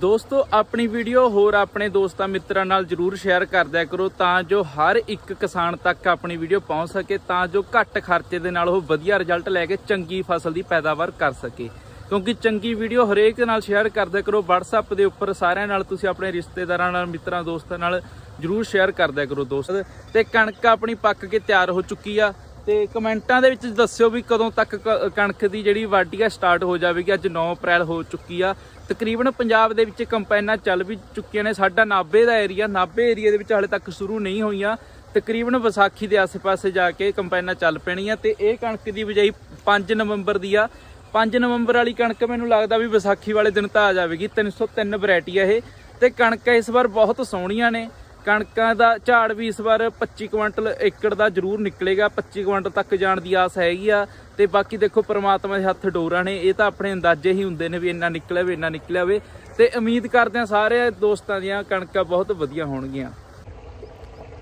Speaker 1: ਦੋਸਤੋ, ਆਪਣੀ ਵੀਡੀਓ ਹੋਰ ਆਪਣੇ ਦੋਸਤਾਂ, ਮਿੱਤਰਾਂ ਨਾਲ ਜਰੂਰ ਸ਼ੇਅਰ ਕਰਦਿਆ ਕਰੋ ਤਾਂ ਜੋ ਹਰ ਇੱਕ ਕਿਸਾਨ ਤੱਕ ਆਪਣੀ ਵੀਡੀਓ ਪਹੁੰਚ ਸਕੇ, ਤਾਂ ਜੋ ਘੱਟ ਖਰਚੇ ਦੇ ਨਾਲ ਉਹ ਵਧੀਆ ਰਿਜ਼ਲਟ ਲੈ ਕੇ ਚੰਗੀ ਫਸਲ ਦੀ ਪੈਦਾਵਾਰ ਕਰ ਸਕੇ। ਕਿਉਂਕਿ ਚੰਗੀ ਵੀਡੀਓ ਹਰੇਕ ਨਾਲ ਸ਼ੇਅਰ ਕਰਦਿਆ ਕਰੋ, WhatsApp ਦੇ ਉੱਪਰ ਸਾਰਿਆਂ ਨਾਲ ਤੁਸੀਂ ਆਪਣੇ ਰਿਸ਼ਤੇਦਾਰਾਂ ਨਾਲ, ਮਿੱਤਰਾਂ, ਦੋਸਤਾਂ ਨਾਲ ਜਰੂਰ ਸ਼ੇਅਰ ਕਰਦਿਆ ਕਰੋ ਦੋਸਤ। ਤੇ ਕਣਕ ਆਪਣੀ ਪੱਕ ਕੇ ਤਿਆਰ ਹੋ ਚੁੱਕੀ ਆ। ਤੇ ਕਮੈਂਟਾਂ ਦੇ ਵਿੱਚ ਦੱਸਿਓ ਵੀ ਕਦੋਂ ਤੱਕ ਕਣਕ ਦੀ ਜਿਹੜੀ ਵਾਢੀ ਆ ਸਟਾਰਟ ਹੋ ਜਾਵੇਗੀ। ਅੱਜ 9 ਅਪ੍ਰੈਲ ਹੋ ਚੁੱਕੀ ਆ। ਤਕਰੀਬਨ ਪੰਜਾਬ ਦੇ ਵਿੱਚ ਕੰਪੈਨਾਂ ਚੱਲ ਵੀ ਚੁੱਕੀਆਂ ਨੇ। ਸਾਡਾ ਨਾਬੇ ਦਾ ਏਰੀਆ ਨਾਬੇ ਏਰੀਆ ਦੇ ਵਿੱਚ ਹਾਲੇ ਤੱਕ ਸ਼ੁਰੂ ਨਹੀਂ ਹੋਈਆਂ। ਤਕਰੀਬਨ ਵਿਸਾਖੀ ਦੇ ਆਸ-ਪਾਸੇ ਜਾ ਕੇ ਕੰਪੈਨਾਂ ਚੱਲ ਪੈਣੀਆਂ ਤੇ ਇਹ ਕਣਕ ਦੀ ਬਜਾਈ 5 ਨਵੰਬਰ ਦੀ ਆ। 5 ਨਵੰਬਰ ਵਾਲੀ ਕਣਕ ਮੈਨੂੰ ਲੱਗਦਾ ਵੀ ਵਿਸਾਖੀ ਵਾਲੇ ਦਿਨ ਤਾਂ ਆ ਜਾਵੇਗੀ। 303 ਵੈਰਾਈਟੀ ਆ ਇਹ। ਤੇ ਕਣਕ ਇਸ ਵਾਰ ਬਹੁਤ ਸੋਹਣੀਆਂ ਨੇ। ਕਣਕਾਂ ਦਾ ਝਾੜ ਵੀ ਇਸ ਵਾਰ 25 ਕੁਇੰਟਲ ਏਕੜ ਦਾ ਜ਼ਰੂਰ ਨਿਕਲੇਗਾ। 25 ਕੁਇੰਟਲ ਤੱਕ ਜਾਣ ਦੀ ਆਸ ਹੈਗੀ ਆ ਤੇ ਬਾਕੀ ਦੇਖੋ ਪ੍ਰਮਾਤਮਾ ਦੇ ਹੱਥ ਡੋਰਾ ਨੇ, ਇਹ ਤਾਂ ਆਪਣੇ ਅੰਦਾਜ਼ੇ ਹੀ ਹੁੰਦੇ ਨੇ ਵੀ ਇੰਨਾ ਨਿਕਲਿਆ ਵੇ ਇੰਨਾ ਨਿਕਲਿਆ ਵੇ। ਤੇ ਉਮੀਦ ਕਰਦੇ ਆ ਸਾਰੇ ਦੋਸਤਾਂ ਦੀਆਂ ਕਣਕਾਂ ਬਹੁਤ ਵਧੀਆ ਹੋਣਗੀਆਂ।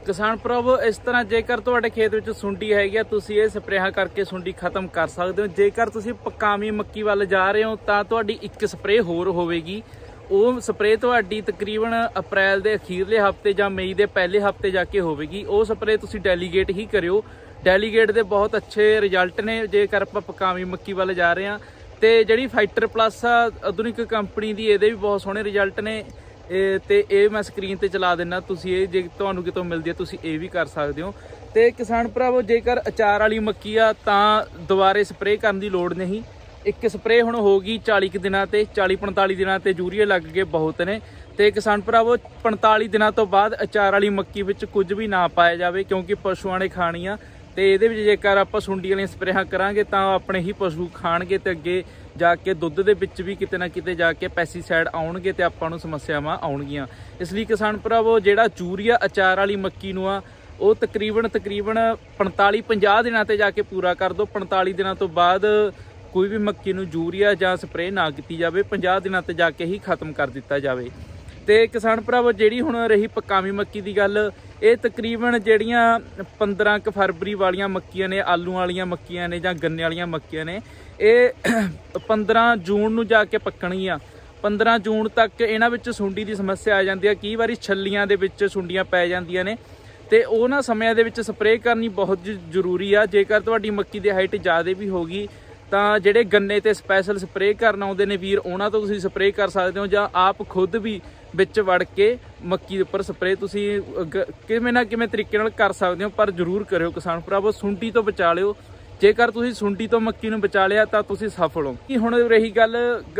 Speaker 1: ਕਿਸਾਨ ਪ੍ਰਭ, ਇਸ ਤਰ੍ਹਾਂ ਜੇਕਰ ਤੁਹਾਡੇ ਖੇਤ ਵਿੱਚ ਸੁੰਡੀ ਹੈਗੀ ਆ, ਤੁਸੀਂ ਇਹ ਸਪਰੇਹਾਂ ਕਰਕੇ ਸੁੰਡੀ ਖਤਮ ਕਰ ਸਕਦੇ ਹੋ। ਜੇਕਰ ਤੁਸੀਂ ਪਕਾਮੀ ਮੱਕੀ ਵੱਲ ਜਾ ਰਹੇ ਹੋ, ਤਾਂ ਤੁਹਾਡੀ ਇੱਕ ਸਪਰੇਅ ਹੋਰ ਹੋਵੇਗੀ। ਉਹ ਸਪਰੇਅ ਤੁਹਾਡੀ ਤਕਰੀਬਨ ਅਪ੍ਰੈਲ ਦੇ ਅਖੀਰਲੇ ਹਫ਼ਤੇ ਜਾਂ ਮਈ ਦੇ ਪਹਿਲੇ ਹਫ਼ਤੇ ਜਾ ਕੇ ਹੋਵੇਗੀ। ਉਹ ਸਪਰੇਅ ਤੁਸੀਂ ਡੈਲੀਗੇਟ ਹੀ ਕਰਿਓ। ਡੈਲੀਗੇਟ ਦੇ ਬਹੁਤ ਅੱਛੇ ਰਿਜ਼ਲਟ ਨੇ, ਜੇਕਰ ਆਪਾਂ ਪਕਾਵੀ ਮੱਕੀ ਵੱਲ ਜਾ ਰਹੇ ਹਾਂ। ਤੇ ਜਿਹੜੀ ਫਾਈਟਰ ਪਲੱਸ ਆ, ਆਧੁਨਿਕ ਕੰਪਨੀ ਦੀ, ਇਹਦੇ ਵੀ ਬਹੁਤ ਸੋਹਣੇ ਰਿਜ਼ਲਟ ਨੇ। ਤੇ ਇਹ ਮੈਂ ਸਕਰੀਨ ਤੇ ਚਲਾ ਦਿੰਨਾ, ਤੁਸੀਂ ਇਹ ਜੇ ਤੁਹਾਨੂੰ ਕਿਤੋਂ ਮਿਲਦੀ ਹੈ, ਤੁਸੀਂ ਇਹ ਵੀ ਕਰ ਸਕਦੇ ਹੋ। ਤੇ ਕਿਸਾਨ ਭਰਾਵੋ, ਜੇਕਰ ਅਚਾਰ ਵਾਲੀ ਮੱਕੀ ਆ, ਤਾਂ ਦੁਬਾਰੇ ਸਪਰੇਅ ਕਰਨ ਦੀ ਲੋੜ ਨਹੀਂ। ਇੱਕ ਸਪਰੇਅ ਹੁਣ ਹੋ ਗਈ 40 ਕਿ ਦਿਨਾਂ ਤੇ 40 45 ਦਿਨਾਂ ਤੇ ਯੂਰੀਆ ਲੱਗ ਗਏ ਬਹੁਤ ਨੇ। ਤੇ ਕਿਸਾਨ ਭਰਾਵੋ 45 ਦਿਨਾਂ ਤੋਂ ਬਾਅਦ ਅਚਾਰ ਵਾਲੀ ਮੱਕੀ ਵਿੱਚ ਕੁਝ ਵੀ ਨਾ ਪਾਇਆ ਜਾਵੇ ਕਿਉਂਕਿ ਪਸ਼ੂਆਂ ਨੇ ਖਾਣੀ ਆ ਤੇ ਇਹਦੇ ਵਿੱਚ ਜੇਕਰ ਆਪਾਂ ਸੁੰਡੀ ਵਾਲੀਆਂ ਸਪਰੇਹਾਂ ਕਰਾਂਗੇ ਤਾਂ ਆਪਣੇ ਹੀ ਪਸ਼ੂ ਖਾਣਗੇ ਤੇ ਅੱਗੇ ਜਾ ਕੇ ਦੁੱਧ ਦੇ ਵਿੱਚ ਵੀ ਕਿਤੇ ਨਾ ਕਿਤੇ ਜਾ ਕੇ ਪੈਸਟੀਸਾਈਡ ਆਉਣਗੇ ਤੇ ਆਪਾਂ ਨੂੰ ਸਮੱਸਿਆਵਾਂ ਆਉਣਗੀਆਂ। ਇਸ ਲਈ ਕਿਸਾਨ ਭਰਾਵੋ, ਜਿਹੜਾ ਯੂਰੀਆ ਅਚਾਰ ਵਾਲੀ ਮੱਕੀ ਨੂੰ ਆ, ਉਹ ਤਕਰੀਬਨ ਤਕਰੀਬਨ 45 50 ਦਿਨਾਂ ਤੇ ਜਾ ਕੇ ਪੂਰਾ ਕਰ ਦੋ 45 ਦਿਨਾਂ ਤੋਂ ਬਾਅਦ ਕੋਈ ਵੀ ਮੱਕੀ ਨੂੰ ਯੂਰੀਆ ਜਾਂ ਸਪਰੇਅ ਨਾ ਕੀਤੀ ਜਾਵੇ 50 ਦਿਨਾਂ ਤੇ ਜਾ ਕੇ ਹੀ ਖਤਮ ਕਰ ਦਿੱਤਾ ਜਾਵੇ। ਤੇ ਕਿਸਾਨ ਭਰਾਵੋ, ਜਿਹੜੀ ਹੁਣ ਰਹੀ ਪਕਾਵੀ ਮੱਕੀ ਦੀ ਗੱਲ, ਇਹ ਤਕਰੀਬਨ ਜਿਹੜੀਆਂ 15 ਕ ਫਰਵਰੀ ਵਾਲੀਆਂ ਮੱਕੀਆਂ ਨੇ, ਆਲੂ ਵਾਲੀਆਂ ਮੱਕੀਆਂ ਨੇ ਜਾਂ ਗੰਨੇ ਵਾਲੀਆਂ ਮੱਕੀਆਂ ਨੇ, ਇਹ 15 ਜੂਨ ਨੂੰ ਜਾ ਕੇ ਪੱਕਣਗੀਆਂ 15 ਜੂਨ ਤੱਕ ਇਹਨਾਂ ਵਿੱਚ ਸੁੰਡੀ ਦੀ ਸਮੱਸਿਆ ਆ ਜਾਂਦੀ ਹੈ ਕਈ ਵਾਰੀ ਛੱਲੀਆਂ ਦੇ ਵਿੱਚ ਸੁੰਡੀਆਂ ਪੈ ਜਾਂਦੀਆਂ ਨੇ। ਤੇ ਉਹਨਾਂ ਸਮਿਆਂ ਦੇ ਵਿੱਚ ਸਪਰੇਅ ਕਰਨੀ ਬਹੁਤ ਜ਼ਰੂਰੀ ਆ, ਜੇਕਰ ਤੁਹਾਡੀ ਮੱਕੀ ਦੀ ਹਾਈਟ ਜ਼ਿਆਦਾ ਵੀ ਹੋਗੀ ਤਾਂ ਜਿਹੜੇ ਗੰਨੇ ਤੇ ਸਪੈਸ਼ਲ ਸਪਰੇਅ ਕਰਨ ਆਉਂਦੇ ਨੇ ਵੀਰ, ਉਹਨਾਂ ਤੋਂ ਤੁਸੀਂ ਸਪਰੇਅ ਕਰ ਸਕਦੇ ਹੋ ਜਾਂ ਆਪ ਖੁਦ ਵੀ ਵਿੱਚ ਵੜ ਕੇ ਮੱਕੀ ਦੇ ਉੱਪਰ ਸਪਰੇਅ ਤੁਸੀਂ ਕਿਵੇਂ ਨਾ ਕਿਵੇਂ ਤਰੀਕੇ ਨਾਲ ਕਰ ਸਕਦੇ ਹੋ, ਪਰ ਜ਼ਰੂਰ ਕਰਿਓ ਕਿਸਾਨ ਭਰਾਵੋ, ਸੁੰਡੀ ਤੋਂ ਬਚਾ ਲਿਓ। ਜੇਕਰ ਤੁਸੀਂ ਸੁੰਡੀ ਤੋਂ ਮੱਕੀ ਨੂੰ ਬਚਾ ਲਿਆ ਤਾਂ ਤੁਸੀਂ ਸਫਲ ਹੋ। ਕੀ ਹੁਣ ਰਹੀ ਗੱਲ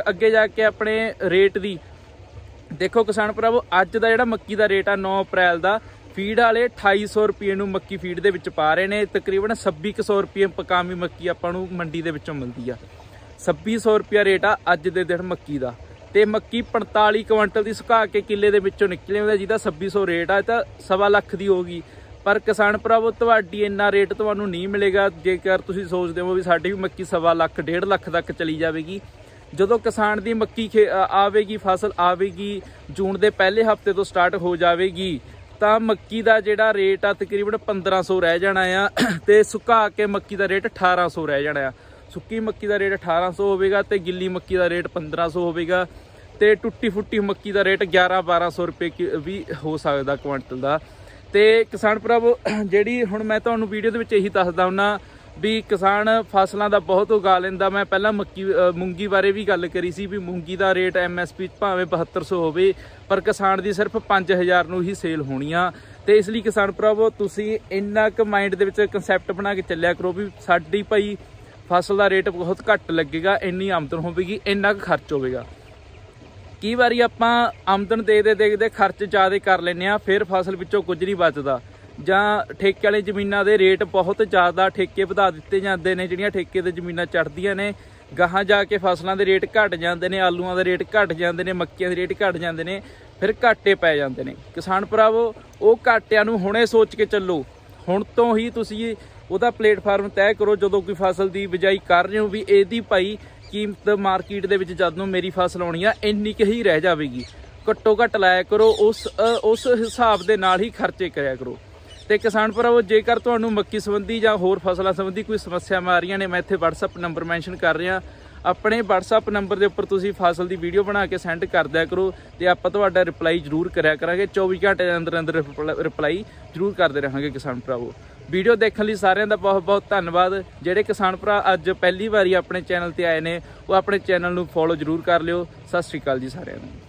Speaker 1: ਅੱਗੇ ਜਾ ਕੇ ਆਪਣੇ ਰੇਟ ਦੀ। ਦੇਖੋ ਕਿਸਾਨ ਭਰਾਵੋ, ਅੱਜ ਦਾ ਜਿਹੜਾ ਮੱਕੀ ਦਾ ਰੇਟ ਆ 9 ਅਪ੍ਰੈਲ ਦਾ ਫੀਡ ਵਾਲੇ 2800 ਰੁਪਏ ਨੂੰ ਮੱਕੀ ਫੀਡ ਦੇ ਵਿੱਚ ਪਾ ਰਹੇ ਨੇ। ਤਕਰੀਬਨ 2600 ਰੁਪਏ ਪਕਾਮੀ ਮੱਕੀ ਆਪਾਂ ਨੂੰ ਮੰਡੀ ਦੇ ਵਿੱਚੋਂ ਮਿਲਦੀ ਆ। 2600 ਰੁਪਏ ਰੇਟ ਆ ਅੱਜ ਦੇ ਦਿਨ ਮੱਕੀ ਦਾ। ਤੇ ਮੱਕੀ 45 ਕੁਇੰਟਲ ਦੀ ਸੁਕਾ ਕੇ ਕਿੱਲੇ ਦੇ ਵਿੱਚੋਂ ਨਿਕਲੇ ਹੁੰਦਾ ਜਿਹਦਾ 2600 ਰੇਟ ਆ ਤਾਂ ਸਵਾ ਲੱਖ ਦੀ ਹੋਗੀ ਪਰ ਕਿਸਾਨ ਭਰਾਵੋ, ਤੁਹਾਡੀ ਇੰਨਾ ਰੇਟ ਤੁਹਾਨੂੰ ਨਹੀਂ ਮਿਲੇਗਾ। ਜੇਕਰ ਤੁਸੀਂ ਸੋਚਦੇ ਹੋ ਵੀ ਸਾਡੀ ਵੀ ਮੱਕੀ ਸਵਾ ਲੱਖ, ਡੇਢ ਲੱਖ ਤੱਕ ਚਲੀ ਜਾਵੇਗੀ। ਜਦੋਂ ਕਿਸਾਨ ਦੀ ਮੱਕੀ ਆਵੇਗੀ, ਫਸਲ ਆਵੇਗੀ, ਜੂਨ ਦੇ ਪਹਿਲੇ ਹਫ਼ਤੇ ਤੋਂ ਸਟਾਰਟ ਹੋ ਜਾਵੇਗੀ ਤਾਂ ਮੱਕੀ ਦਾ ਜਿਹੜਾ ਰੇਟ ਆ ਤਕਰੀਬਨ 1500 ਰਹਿ ਜਾਣਾ ਆ ਤੇ ਸੁਕਾ ਕੇ ਮੱਕੀ ਦਾ ਰੇਟ 1800 ਰਹਿ ਜਾਣਾ ਆ। ਸੁੱਕੀ ਮੱਕੀ ਦਾ ਰੇਟ 1800 ਹੋਵੇਗਾ ਤੇ ਗਿੱਲੀ ਮੱਕੀ ਦਾ ਰੇਟ 1500 ਹੋਵੇਗਾ ਤੇ ਟੁੱਟੀ ਫੁੱਟੀ ਮੱਕੀ ਦਾ ਰੇਟ 11 1200 ਰੁਪਏ ਕਿ- ਵੀ ਹੋ ਸਕਦਾ ਕੁਇੰਟਲ ਦਾ। ਤੇ ਕਿਸਾਨ ਭਰਾਵੋ, ਜਿਹੜੀ ਹੁਣ ਮੈਂ ਤੁਹਾਨੂੰ ਵੀਡੀਓ ਦੇ ਵਿੱਚ ਇਹੀ ਦੱਸਦਾ ਹੁੰਨਾ ਵੀ ਕਿਸਾਨ ਫਸਲਾਂ ਦਾ ਬਹੁਤ ਉਗਾ ਲੈਂਦਾ। ਮੈਂ ਪਹਿਲਾਂ ਮੱਕੀ ਮੂੰਗੀ ਬਾਰੇ ਵੀ ਗੱਲ ਕਰੀ ਸੀ ਵੀ ਮੂੰਗੀ ਦਾ ਰੇਟ ਐਮਐਸਪੀ ਭਾਵੇਂ 7200 ਹੋਵੇ, ਪਰ ਕਿਸਾਨ ਦੀ ਸਿਰਫ 5000 ਨੂੰ ਹੀ ਸੇਲ ਹੋਣੀ ਆ। ਤੇ ਇਸ ਲਈ ਕਿਸਾਨ ਭਰਾਵੋ, ਤੁਸੀਂ ਇੰਨਾ ਕੁ ਮਾਈਂਡ ਦੇ ਵਿੱਚ ਕਨਸੈਪਟ ਬਣਾ ਕੇ ਚੱਲਿਆ ਕਰੋ ਵੀ ਸਾਡੀ ਭਾਈ ਫਸਲ ਦਾ ਰੇਟ ਬਹੁਤ ਘੱਟ ਲੱਗੇਗਾ, ਇੰਨੀ ਆਮਦਨ ਹੋਵੇਗੀ, ਇੰਨਾ ਕੁ ਖਰਚ ਹੋਵੇਗਾ। ਕਈ ਵਾਰੀ ਆਪਾਂ ਆਮਦਨ ਦੇ ਦੇ ਦੇਖਦੇ ਖਰਚ ਜ਼ਿਆਦਾ ਕਰ ਲੈਨੇ ਆ, ਫਿਰ ਫਸਲ ਵਿੱਚੋਂ ਕੁਝ ਨਹੀਂ ਬਚਦਾ। ਜਾਂ ਠੇਕੇ ਵਾਲੀ ਜ਼ਮੀਨਾਂ ਦੇ ਰੇਟ ਬਹੁਤ ਜ਼ਿਆਦਾ ਠੇਕੇ ਵਧਾ ਦਿੱਤੇ ਜਾਂਦੇ ਨੇ, ਜਿਹੜੀਆਂ ਠੇਕੇ ਤੇ ਜ਼ਮੀਨਾਂ ਚੜਦੀਆਂ ਨੇ। ਗਾਹਾਂ ਜਾ ਕੇ ਫਸਲਾਂ ਦੇ ਰੇਟ ਘਟ ਜਾਂਦੇ ਨੇ, ਆਲੂਆਂ ਦੇ ਰੇਟ ਘਟ ਜਾਂਦੇ ਨੇ, ਮੱਕੀਆਂ ਦੇ ਰੇਟ ਘਟ ਜਾਂਦੇ ਨੇ, ਫਿਰ ਘਾਟੇ ਪੈ ਜਾਂਦੇ ਨੇ। ਕਿਸਾਨ ਭਰਾਵੋ, ਉਹ ਘਾਟਿਆਂ ਨੂੰ ਹੁਣੇ ਸੋਚ ਕੇ ਚੱਲੋ। ਹੁਣ ਤੋਂ ਹੀ ਤੁਸੀਂ ਉਹਦਾ ਪਲੇਟਫਾਰਮ ਤੈਅ ਕਰੋ, ਜਦੋਂ ਕੋਈ ਫਸਲ ਦੀ ਬਿਜਾਈ ਕਰ ਰਹੇ ਹੋ ਵੀ ਇਹਦੀ ਭਾਈ ਕੀਮਤ ਮਾਰਕੀਟ ਦੇ ਵਿੱਚ ਜਦ ਨੂੰ ਮੇਰੀ ਫਸਲ ਆਉਣੀ ਆ, ਇੰਨੀ ਕੁ ਹੀ ਰਹਿ ਜਾਵੇਗੀ। ਘੱਟੋ ਘੱਟ ਲਾਇਆ ਕਰੋ, ਉਸ ਉਸ ਹਿਸਾਬ ਦੇ ਨਾਲ ਹੀ ਖਰਚੇ ਕਰਿਆ ਕਰੋ। ਤੇ ਕਿਸਾਨ ਭਰਾਵੋ, ਜੇਕਰ ਤੁਹਾਨੂੰ ਮੱਕੀ ਸੰਬੰਧੀ ਜਾਂ ਹੋਰ ਫਸਲਾਂ ਸੰਬੰਧੀ ਕੋਈ ਸਮੱਸਿਆਵਾਂ ਆ ਰਹੀਆਂ ਨੇ, ਮੈਂ ਇੱਥੇ WhatsApp ਨੰਬਰ ਮੈਂਸ਼ਨ ਕਰ ਰਿਹਾ। ਆਪਣੇ WhatsApp ਨੰਬਰ ਦੇ ਉੱਪਰ ਤੁਸੀਂ ਫਸਲ ਦੀ ਵੀਡੀਓ ਬਣਾ ਕੇ ਸੈਂਡ ਕਰ ਦਿਆ ਕਰੋ ਤੇ ਆਪਾਂ ਤੁਹਾਡਾ ਰਿਪਲਾਈ ਜ਼ਰੂਰ ਕਰਿਆ ਕਰਾਂਗੇ। 24 ਘੰਟੇ ਦੇ ਅੰਦਰ ਅੰਦਰ ਰਿਪਲਾਈ ਜ਼ਰੂਰ ਕਰਦੇ ਰਹਾਂਗੇ ਕਿਸਾਨ ਭਰਾਵੋ। ਵੀਡੀਓ ਦੇਖਣ ਲਈ ਸਾਰਿਆਂ ਦਾ ਬਹੁਤ ਬਹੁਤ ਧੰਨਵਾਦ। ਜਿਹੜੇ ਕਿਸਾਨ ਭਰਾ ਅੱਜ ਪਹਿਲੀ ਵਾਰੀ ਆਪਣੇ ਚੈਨਲ ਤੇ ਆਏ ਨੇ, ਉਹ ਆਪਣੇ ਚੈਨਲ ਨੂੰ ਫੋਲੋ ਜ਼ਰੂਰ ਕਰ ਲਿਓ। ਸਤਿ ਸ਼੍ਰੀ ਅਕਾਲ ਜੀ ਸਾਰਿਆਂ ਨੂੰ।